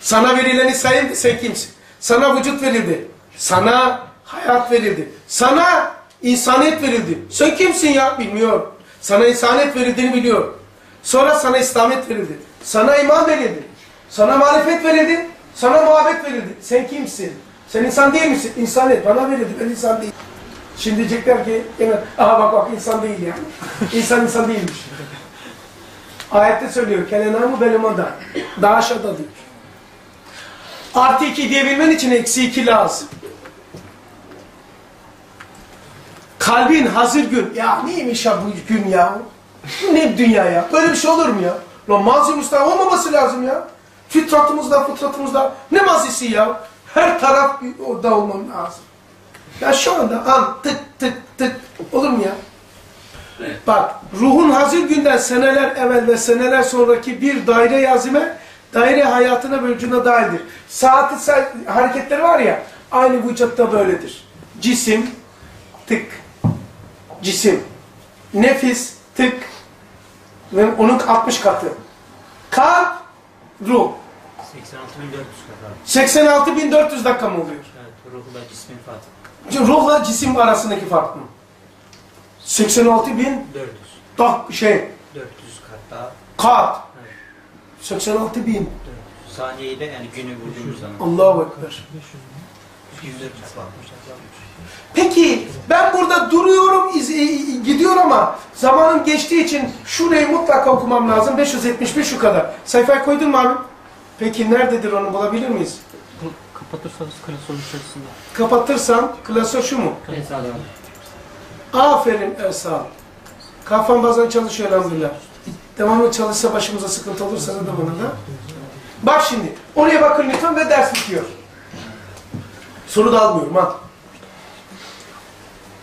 Sana verileni sayın sen kimsin? Sana vücut verildi. Sana hayat verildi. Sana insaniyet verildi. Sen kimsin ya? Bilmiyorum. Sana insaniyet verildiğini biliyor. Sonra sana İslamiyet verildi. Sana iman verildi. Sana marifet verildi. Sana muhabbet verildi. Sen kimsin? Sen insan değil misin? İnsaniyet bana verildi. Ben insan değilim. Şimdi diyecekler ki, hemen, aha bak bak insan değil ya. İnsan insan değilmiş. Ayette söylüyor. Kelenamı benim da. Daha aşağıda diyor. Artı iki diyebilmen için eksi iki lazım. Kalbin hazır gün. Ya neymiş ya bu gün ya? Ne dünya ya? Böyle bir şey olur mu ya? Lan mazi Mustafa olmaması lazım ya. Fitratımızda, fıtratımızda. Ne mazisi ya? Her taraf orada olmam lazım. Ya şu anda an tık tık tık olur mu ya? Bak ruhun hazır günden seneler evvel ve seneler sonraki bir daire yazime daire hayatına vücuduna dahildir. Saati say hareketleri var ya aynı vücutta böyledir. Cisim tık cisim nefis tık ve onun 60 katı. Kalp ruh
86.400 kadar.
86.400 dakika mı oluyor?
Evet, ruhla cismin farkı.
Ruhla cisim arasındaki fark mı? 86 bin
400.
dak şey
400 kat daha.
kat.
Evet.
86 bin.
400. Saniyeyle yani günü vurduğumuz zaman.
Allahu Ekber.
104 kat.
Peki ben burada duruyorum, e, gidiyor ama zamanım geçtiği için şurayı mutlaka okumam lazım. 571 şu kadar. Sayfaya koydun mu abi? Peki nerededir onu bulabilir miyiz?
Kapatırsanız klasörün içerisinde.
Kapatırsam klasör şu mu?
Evet abi.
Aferin Ersal. Kafam bazen çalışıyor elhamdülillah. Devamlı çalışsa başımıza sıkıntı olursa da bana da. Bak şimdi. Oraya bakın lütfen ve ders bitiyor. Soru da almıyorum ha.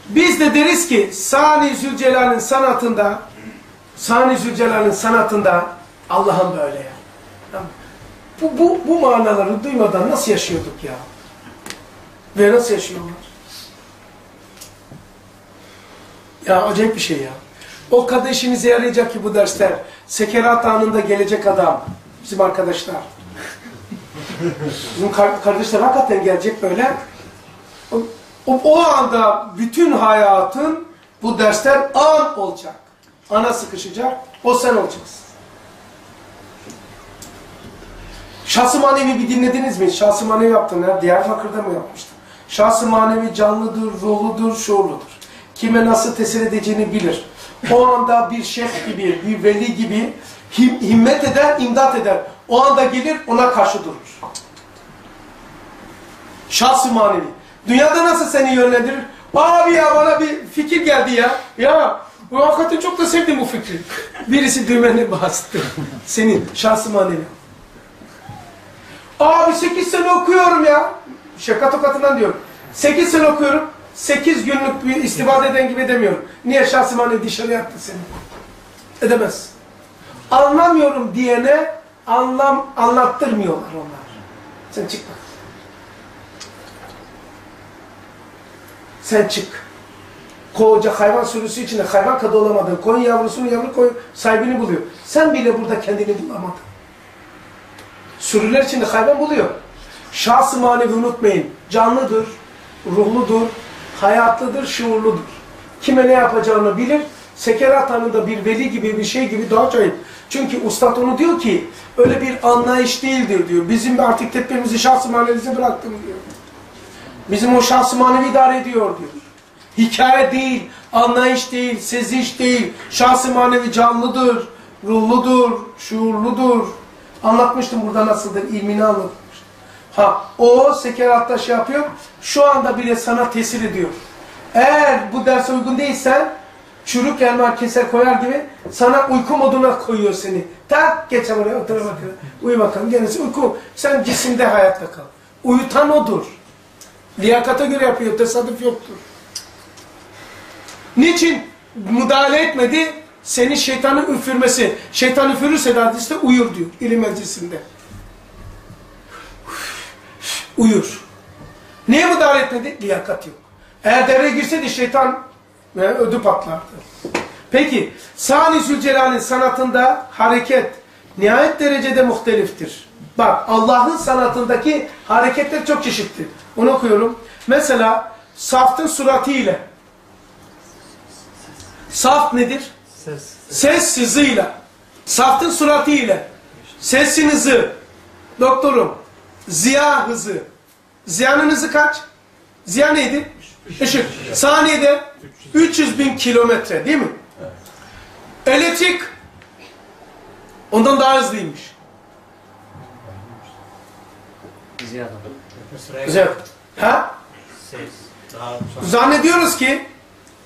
Biz de deriz ki Sani Zülcelal'in sanatında Sani Zülcelal'in sanatında Allah'ın böyle. Ya Bu, bu, bu manaları duymadan nasıl yaşıyorduk ya? Ve nasıl yaşıyorlar? Ya acayip bir şey ya. O kadar işimize yarayacak ki bu dersler. Sekerat anında gelecek adam. Bizim arkadaşlar. Bizim kar- kardeşler hakikaten gelecek böyle. O, o anda bütün hayatın bu dersler an olacak. Ana sıkışacak. O sen olacaksın. Şahsı manevi bir dinlediniz mi? Şahsı manevi yaptım ya. Diyarbakır'da mı yapmıştım? Şahsı manevi canlıdır, ruhludur, şuurludur. Kime nasıl tesir edeceğini bilir. O anda bir şeyh gibi, bir veli gibi him, himmet eder, imdat eder. O anda gelir, ona karşı durur. Şahsı manevi. Dünyada nasıl seni yönlendirir? Abi ya bana bir fikir geldi ya. Ya bu hakikaten çok da sevdim bu fikri. Birisi düğmeni bastı. Senin şahsı manevi. Abi 8 sene okuyorum ya. Şaka tokatından diyorum. 8 sene okuyorum. 8 günlük bir istibade eden gibi demiyorum. Niye şahsı manevi dışarıya attı seni? Edemez. Anlamıyorum diyene anlam anlattırmıyorlar onlar. Sen çık bak. Sen çık. Koca hayvan sürüsü içinde hayvan kadı olamadın. Koyun yavrusunu yavru koyun sahibini buluyor. Sen bile burada kendini bulamadın. Sürüler içinde hayvan buluyor. Şahsı manevi unutmayın. Canlıdır, ruhludur, hayatlıdır, şuurludur. Kime ne yapacağını bilir. Sekerat anında bir veli gibi bir şey gibi daha acayip. Çünkü ustad onu diyor ki öyle bir anlayış değildir diyor. Bizim artık tedbirimizi şahsı manevimize bıraktım diyor. Bizim o şahsı manevi idare ediyor diyor. Hikaye değil, anlayış değil, seziş değil. Şahsı manevi canlıdır, ruhludur, şuurludur. Anlatmıştım burada nasıldır, ilmini anlatmıştım. Ha, o sekeratta şey yapıyor, şu anda bile sana tesir ediyor. Eğer bu derse uygun değilsen, çürük elma keser koyar gibi sana uyku moduna koyuyor seni. Tak geç oraya otur bakalım. Uyu bakalım. Gerisi uyku. Sen cisimde hayatta kal. Uyutan odur. Liyakata göre yapıyor. Tesadüf yoktur. Niçin müdahale etmedi? Seni şeytanın üfürmesi. Şeytan üfürürse de hadiste uyur diyor. ilim meclisinde. Uyur. Niye müdahale etmedi? Liyakat yok. Eğer devreye girseydi şeytan e, ödü patlardı. Peki, Sani Zülcelal'in sanatında hareket nihayet derecede muhteliftir. Bak, Allah'ın sanatındaki hareketler çok çeşitli. Onu okuyorum. Mesela, saftın suratı ile. Saft nedir?
Ses.
Ses hızıyla. Saftın suratı ile. Sesin hızı. Doktorum. Ziya hızı. Ziyanın hızı kaç? Ziya neydi? Işık. Saniyede 300 bin kilometre değil mi? Elektrik ondan daha hızlıymış.
Sıraya
Güzel. Ha?
ses.
Zannediyoruz ki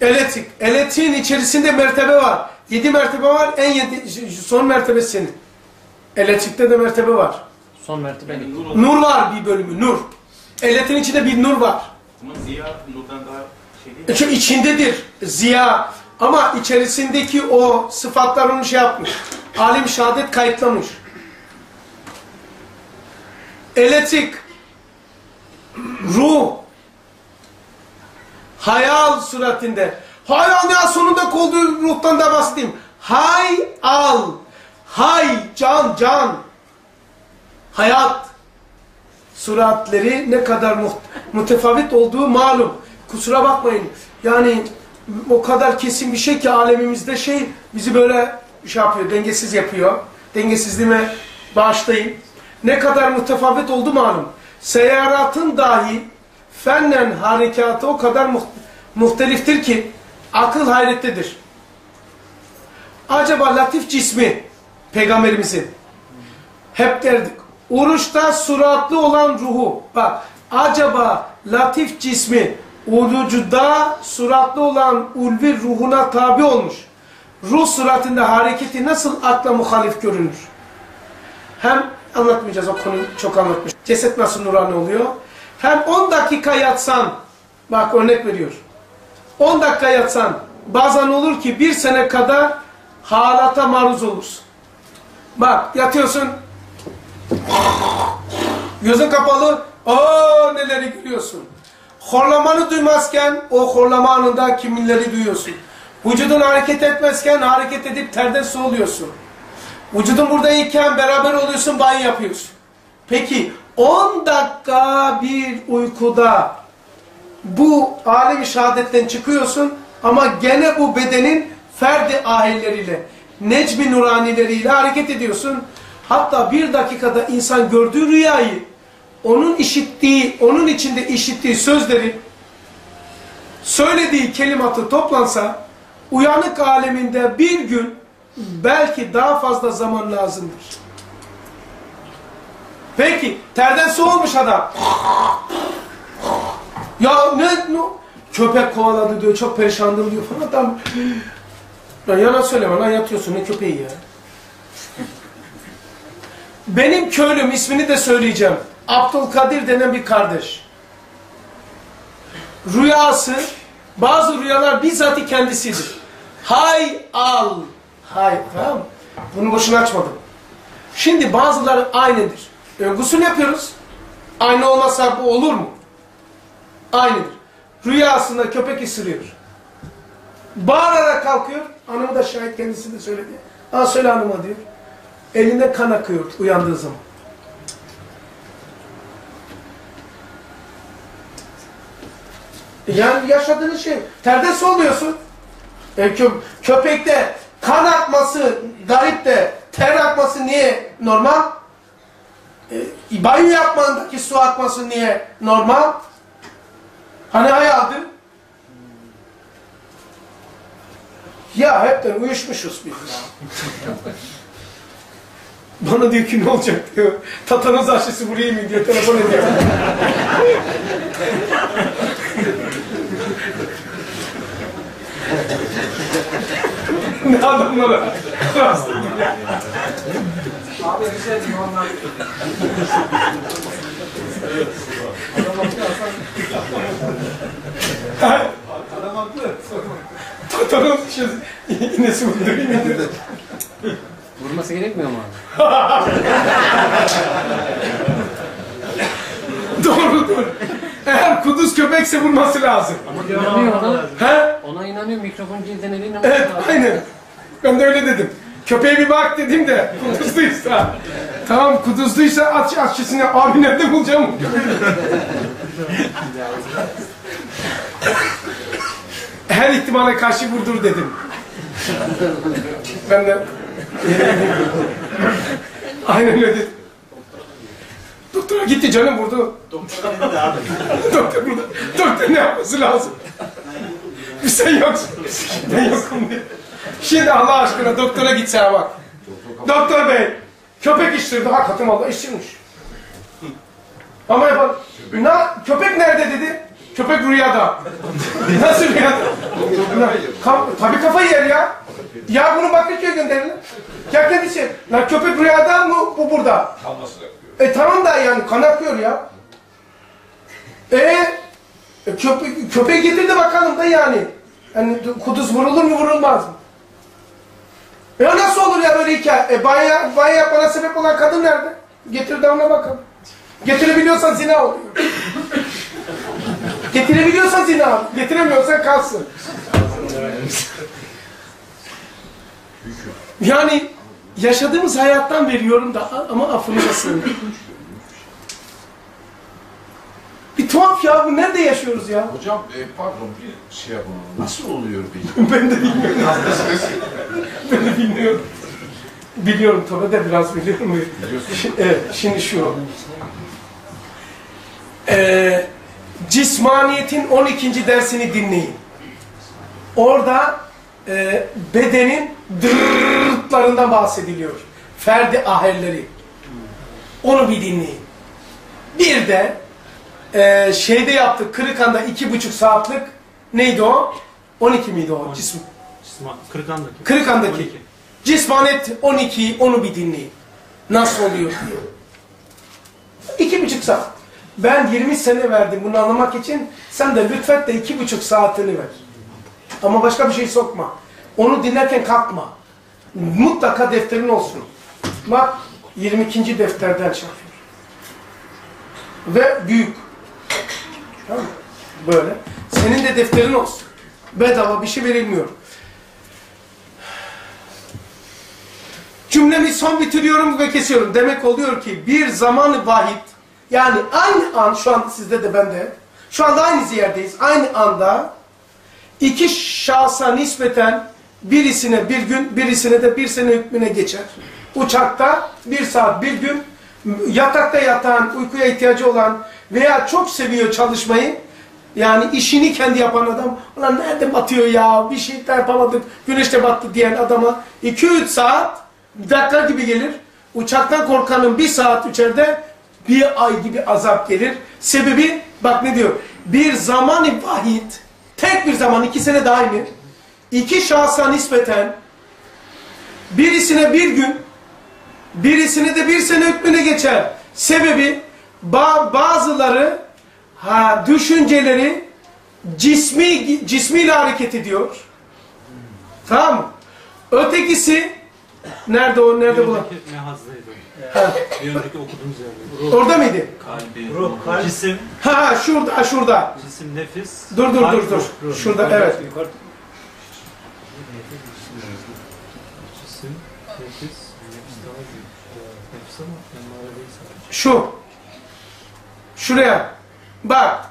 elektrik. Elektriğin içerisinde mertebe var. 7 mertebe var. En yedi, son mertebesi senin. Elektrikte de mertebe var.
Son mertebe
Yani nur,
Nur var bir bölümü. Nur. Elektriğin içinde bir nur var.
Ama ziya nurdan daha şey değil.
E Çünkü içindedir ziya. Ama içerisindeki o sıfatlar onu şey yapmış. Alim şehadet kayıtlamış. Elektrik, ruh, hayal suratinde. Hayal ya sonunda olduğu ruhtan da bahsedeyim. Hay al. Hay can can. Hayat suratleri ne kadar muht mütefavit olduğu malum. Kusura bakmayın. Yani o kadar kesin bir şey ki alemimizde şey bizi böyle şey yapıyor, dengesiz yapıyor. Dengesizliğime bağışlayın. Ne kadar mütefavit oldu malum. Seyaratın dahi fennen harekatı o kadar muht muhteliftir ki akıl hayrettedir. Acaba latif cismi peygamberimizin hep derdik. Oruçta suratlı olan ruhu. Bak acaba latif cismi Ulucuda suratlı olan ulvi ruhuna tabi olmuş. Ruh suratında hareketi nasıl akla muhalif görünür? Hem anlatmayacağız o konuyu çok anlatmış. Ceset nasıl nurani oluyor? Hem 10 dakika yatsan, bak örnek veriyor. 10 dakika yatsan, bazen olur ki bir sene kadar halata maruz olursun. Bak yatıyorsun, gözün kapalı, aa neleri görüyorsun. Horlamanı duymazken o horlama anında kiminleri duyuyorsun. Vücudun hareket etmezken hareket edip terden su oluyorsun. Vücudun buradayken beraber oluyorsun, banyo yapıyorsun. Peki 10 dakika bir uykuda bu alem-i şehadetten çıkıyorsun ama gene bu bedenin ferdi ahelleriyle, necmi nuranileriyle hareket ediyorsun. Hatta bir dakikada insan gördüğü rüyayı, onun işittiği, onun içinde işittiği sözleri, söylediği kelimatı toplansa, uyanık aleminde bir gün belki daha fazla zaman lazımdır. Peki, terden su olmuş adam. Ya ne, ne? Köpek kovaladı diyor, çok perişandım diyor falan. Adam, ya yalan söyleme lan yatıyorsun ne köpeği ya. Benim köylüm ismini de söyleyeceğim. Abdülkadir denen bir kardeş. Rüyası, bazı rüyalar bizzati kendisidir. Hay al. Hay, tamam? Bunu boşuna açmadım. Şimdi bazıları aynıdır. E, gusül yapıyoruz. Aynı olmazsa bu olur mu? Aynıdır. Rüyasında köpek ısırıyor. Bağırarak kalkıyor. Hanımı da şahit kendisi de söyledi. Ha söyle hanıma diyor. Elinde kan akıyor uyandığı zaman. Yani yaşadığınız şey. Terden su oluyorsun. E, kö köpekte kan akması garip de ter akması niye normal? E, banyo yapmandaki su akması niye normal? Hani hayaldi? Ya hepten uyuşmuşuz biz ya. (laughs) Bana diyor ki ne olacak diyor. Tatanoz aşısı vurayım mı diyor. Telefon ediyor. (laughs) ne adamlara.
Abi güzel mi onlar?
Adam haklı. Tatanoz aşısı iğnesi vurdurayım diyor.
Vurması gerekmiyor mu abi?
Doğrudur. Eğer kuduz köpekse vurması lazım.
İnanıyor adam.
He?
Ona inanıyor mikrofon cildine değil ama.
Evet, aynen. Ben de öyle dedim. Köpeğe bir bak dedim de kuduzluysa. tamam kuduzluysa aç aşçısını abi nerede bulacağım? Her ihtimale karşı vurdur dedim. ben de aynen öyle. Doktora gitti canım vurdu.
Doktor dedi abi.
Doktor burada. Doktor ne yapması lazım? Sen yoksun. Ben yokum diye. Şimdi Allah aşkına doktora gitsene bak. Doktor bey, köpek iştirdi. Hakikaten Allah iştirmiş. Ama yapalım. Na, köpek nerede dedi? Köpek rüyada. Nasıl rüyada? Ka tabii kafayı yer ya. Ya bunu Bakırköy'e gönderin. Ya kendisi. Lan köpek rüyada mı bu burada? E tamam da yani kan akıyor ya. E, e köpe köpeği getirdi bakalım da yani. Hani kuduz vurulur mu vurulmaz mı? E nasıl olur ya böyle hikaye? E banyo, banyo yapmana sebep olan kadın nerede? Getir de ona bakalım. Getirebiliyorsan zina oluyor. (laughs) Getirebiliyorsan zina, getiremiyorsan kalsın. Yani yaşadığımız hayattan veriyorum da ama affınıza sığınıyorum. Bir tuhaf ya bu nerede yaşıyoruz ya?
Hocam e, pardon bir şey yapalım. Nasıl oluyor bir? (laughs)
ben de bilmiyorum. (laughs) ben de bilmiyorum. Biliyorum tabii de biraz biliyorum. Şi- Evet, şimdi şu. Ee, cismaniyetin 12. dersini dinleyin. Orada e, bedenin dırrrrtlarından bahsediliyor. Ferdi ahelleri. Onu bir dinleyin. Bir de Ee, şeyde yaptık. Kırıkan'da iki buçuk saatlik neydi o? 12 miydi o cism?
Kırıkan'daki.
Kırıkan'daki. Cismanet 12 onu bir dinleyin. Nasıl oluyor diye. İki buçuk saat. Ben 20 sene verdim bunu anlamak için. Sen de lütfen de iki buçuk saatini ver. Ama başka bir şey sokma. Onu dinlerken kalkma. Mutlaka defterin olsun. Bak 22. defterden yapıyor. Ve büyük. Tamam? Böyle. Senin de defterin olsun. Bedava bir şey verilmiyor. Cümlemi son bitiriyorum ve kesiyorum. Demek oluyor ki bir zamanı vahid yani aynı an şu an sizde de bende şu anda aynı yerdeyiz. Aynı anda iki şahsa nispeten birisine bir gün birisine de bir sene hükmüne geçer. Uçakta bir saat bir gün yatakta yatan uykuya ihtiyacı olan veya çok seviyor çalışmayı yani işini kendi yapan adam ulan nerede batıyor ya bir şey yapamadık güneşte battı diyen adama 2-3 saat dakika gibi gelir. Uçaktan korkanın bir saat içeride bir ay gibi azap gelir. Sebebi bak ne diyor? Bir zamanı vahid, tek bir zaman iki sene aynı. İki şahsa nispeten birisine bir gün, birisine de bir sene hükmüne geçer. Sebebi bazıları ha, düşünceleri cismi cismiyle hareket ediyor. Tamam mı? Ötekisi nerede o nerede bulan?
Bir önceki okuduğumuz yerde.
orada mıydı?
Kalbi,
Ruh, kalp,
Cisim,
Ha ha, şurada ha, şurada.
cisim, nefis.
Dur dur dur dur.
ruh, ruh.
Şurada evet.
Cisim, nefis, nefis daha büyük. Nefis ama emmare değil sadece.
Şu. Şuraya. Bak.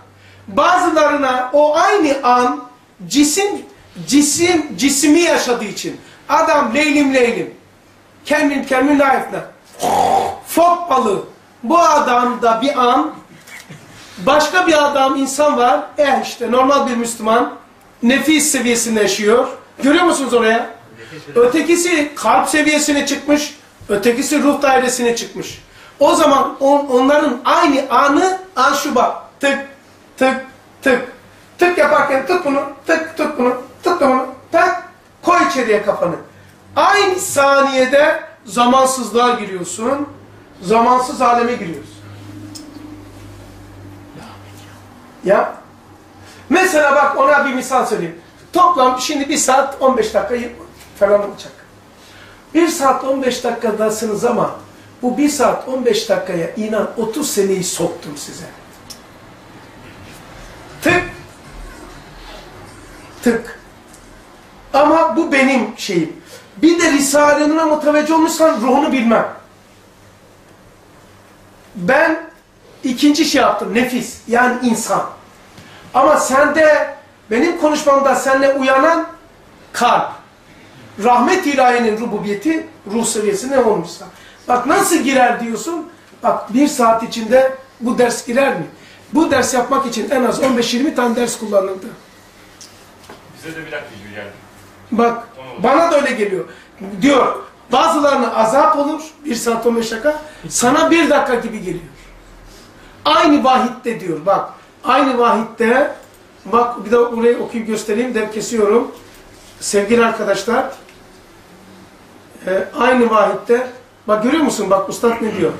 Bazılarına o aynı an cisim cisim cismi yaşadığı için. Adam leylim leylim. Kendin kendin layıkla fok balığı. Bu adam da bir an başka bir adam insan var. Eh işte normal bir Müslüman nefis seviyesinde yaşıyor. Görüyor musunuz oraya? Ötekisi kalp seviyesine çıkmış ötekisi ruh dairesine çıkmış. O zaman on, onların aynı anı an şu bak. Tık tık tık. Tık yaparken tut bunu tık tut bunu tut bunu. Tak koy içeriye kafanı. Aynı saniyede zamansızlığa giriyorsun. Zamansız aleme giriyorsun. Ya. Mesela bak ona bir misal söyleyeyim. Toplam şimdi bir saat 15 dakika falan olacak. Bir saat 15 dakikadasınız ama bu bir saat 15 dakikaya inan 30 seneyi soktum size. Tık. Tık. Ama bu benim şeyim. Bir de Risale-i muteveccih olmuşsan ruhunu bilmem. Ben ikinci şey yaptım. Nefis. Yani insan. Ama sende benim konuşmamda seninle uyanan kalp. Rahmet ilahinin rububiyeti ruh seviyesine olmuşsa. Bak nasıl girer diyorsun. Bak bir saat içinde bu ders girer mi? Bu ders yapmak için en az 15-20 tane ders kullanıldı.
bize de bir dakika gibi geldi.
Bak bana da öyle geliyor. Diyor bazılarına azap olur bir saat 15 dakika sana bir dakika gibi geliyor. Aynı vahitte diyor bak aynı vahitte bak bir de burayı okuyup göstereyim de kesiyorum. Sevgili arkadaşlar e, aynı vahitte bak görüyor musun bak ustad ne diyor?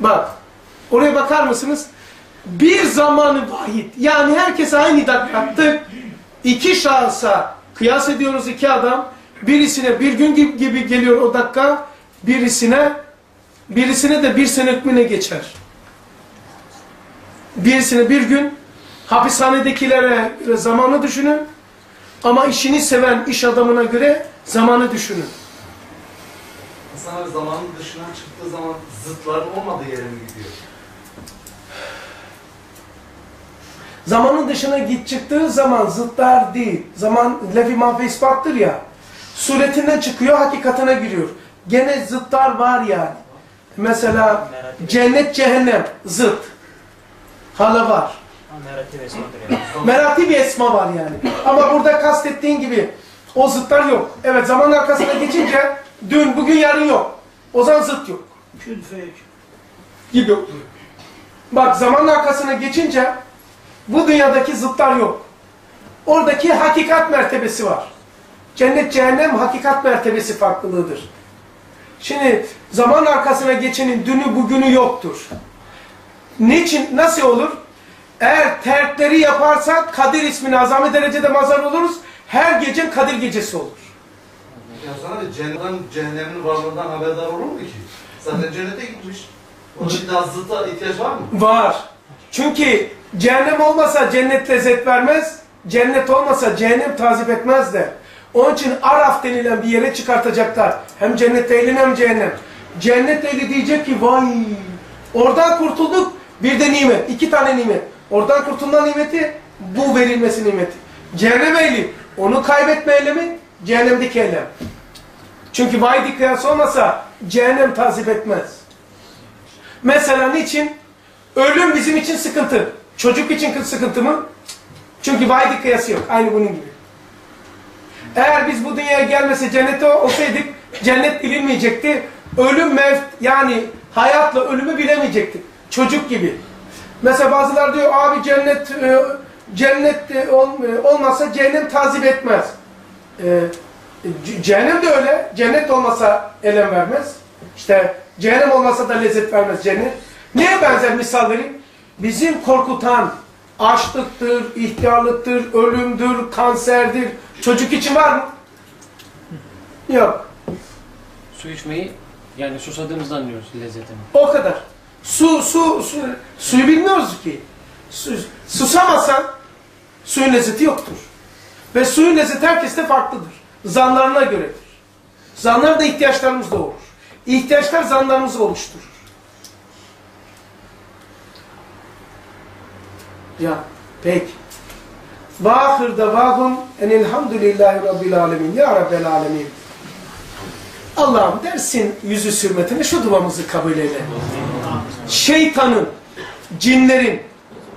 Bak oraya bakar mısınız? Bir zamanı vahid yani herkes aynı dakika tık iki şahsa kıyas ediyoruz iki adam birisine bir gün gibi, geliyor o dakika birisine birisine de bir sene hükmüne geçer. Birisine bir gün hapishanedekilere zamanı düşünün ama işini seven iş adamına göre zamanı düşünün.
Abi zamanın dışına çıktığı zaman zıtlar olmadığı yere mi gidiyor?
Zamanın dışına git çıktığı zaman zıtlar değil. Zaman lefi mahve ispattır ya. Suretinden çıkıyor, hakikatine giriyor. Gene zıtlar var yani. Mesela cennet, cehennem, zıt. Hala var.
Meratip esmadır yani.
Merati bir esma var yani. Ama burada kastettiğin gibi o zıtlar yok. Evet zaman arkasına geçince dün, bugün, yarın yok. O zaman zıt yok.
Kül feyk.
Gibi. Bak zaman arkasına geçince bu dünyadaki zıtlar yok. Oradaki hakikat mertebesi var. Cennet cehennem hakikat mertebesi farklılığıdır. Şimdi zaman arkasına geçenin dünü bugünü yoktur. Niçin, nasıl olur? Eğer terkleri yaparsak Kadir ismine azami derecede mazhar oluruz. Her gece Kadir gecesi olur.
Ya sana bir cennetten, cehennemin varlığından haberdar olur mu ki? Zaten cennete gitmiş. Onun bir daha zıta ihtiyaç var mı?
Var. Çünkü cehennem olmasa cennet lezzet vermez. Cennet olmasa cehennem tazip etmez de. Onun için Araf denilen bir yere çıkartacaklar. Hem cennet ehli hem cehennem. Cennet ehli diyecek ki vay oradan kurtulduk bir de nimet. iki tane nimet. Oradan kurtulma nimeti bu verilmesi nimeti. Cehennem ehli onu kaybetme eylemi cehennemdeki eylem. Çünkü vay kıyas olmasa cehennem tazip etmez. Mesela niçin? Ölüm bizim için sıkıntı. Çocuk için sıkıntı mı? Çünkü vaydi kıyası yok. Aynı bunun gibi. Eğer biz bu dünyaya gelmese cennete olsaydık cennet bilinmeyecekti. Ölüm mevt yani hayatla ölümü bilemeyecektik. Çocuk gibi. Mesela bazılar diyor abi cennet e, cennet e, e, olmasa cehennem tazip etmez. E, c- cehennem de öyle. Cennet olmasa elem vermez. İşte cehennem olmasa da lezzet vermez cennet. Neye benzer misal vereyim? Bizim korkutan açlıktır, ihtiyarlıktır, ölümdür, kanserdir. Çocuk için var mı? Yok.
Su içmeyi yani susadığımızda anlıyoruz lezzetini.
O kadar. Su, su, su suyu bilmiyoruz ki. Su, susamasan suyun lezzeti yoktur. Ve suyun lezzeti herkeste farklıdır. Zanlarına göredir. Zanlar da ihtiyaçlarımız doğurur. İhtiyaçlar zanlarımızı oluşturur. Ya peki. Ve ahir davahum enilhamdülillahi rabbil alemin. Ya Rabbel alemin. Allah'ım dersin yüzü sürmetine şu duamızı kabul eyle. Şeytanın, cinlerin,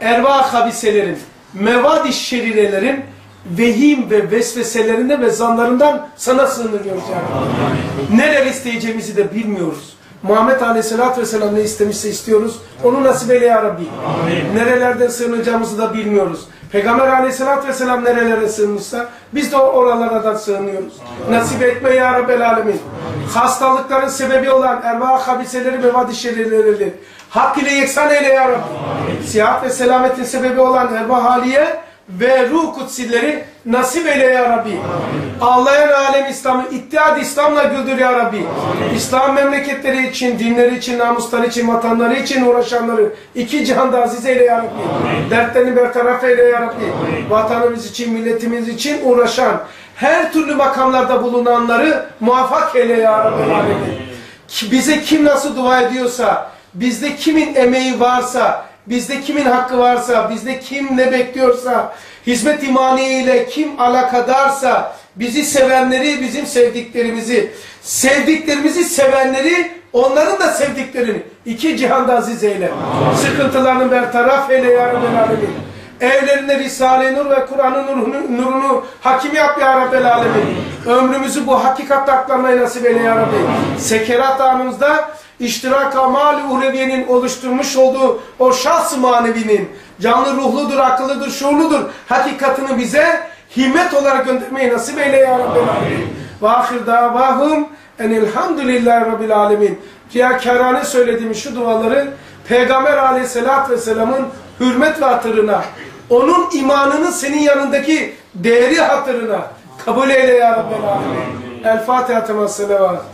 ervah habiselerin, mevad-i şerirelerin vehim ve vesveselerinde ve zanlarından sana sığınıyoruz ya Rabbi. Neler isteyeceğimizi de bilmiyoruz. Muhammed Aleyhisselatü Vesselam ne istemişse istiyoruz. Onu nasip eyle ya Rabbi. Nerelerden sığınacağımızı da bilmiyoruz. Peygamber Aleyhisselatü Vesselam nerelere sığınmışsa biz de oralardan sığınıyoruz. Nasip etme ya Rabbel Alemin. Hastalıkların sebebi olan ervah habiseleri ve vadi şerirleri hak ile yeksan eyle ya Rabbi. Sihat ve selametin sebebi olan ervah haliye ve ruh kutsilleri nasip eyle ya Rabbi. Ağlayan alem İslam'ı ittihad İslam'la güldür ya Rabbi. İslam memleketleri için, dinleri için, namusları için, vatanları için uğraşanları iki cihanda aziz eyle ya Rabbi. Dertlerini bertaraf eyle ya Rabbi. Vatanımız için, milletimiz için uğraşan, her türlü makamlarda bulunanları muvaffak eyle ya Rabbi. Ki Bize kim nasıl dua ediyorsa, bizde kimin emeği varsa, bizde kimin hakkı varsa, bizde kim ne bekliyorsa, hizmet imaniyle kim alakadarsa, bizi sevenleri, bizim sevdiklerimizi, sevdiklerimizi sevenleri, onların da sevdiklerini iki cihanda aziz eyle. Sıkıntılarını bertaraf eyle ya Rabbel Alemin. Risale-i Nur ve Kur'an'ın nurunu, nurunu hakim yap ya Rabbel Alemin. Ömrümüzü bu hakikatle aktarmayı nasip eyle ya Rabbi. Sekerat anımızda iştirak amal uhreviyenin oluşturmuş olduğu o şahs-ı manevinin canlı ruhludur, akıllıdır, şuurludur hakikatini bize himmet olarak göndermeyi nasip eyle ya Rabbel Alemin. Ve ahir davahum enelhamdülillahi Rabbil Alemin. Riyakarane söylediğimiz şu duaları Peygamber aleyhissalatü vesselamın hürmet ve hatırına, onun imanının senin yanındaki değeri hatırına kabul eyle ya Rabbel Alemin. El Fatiha temas selavat.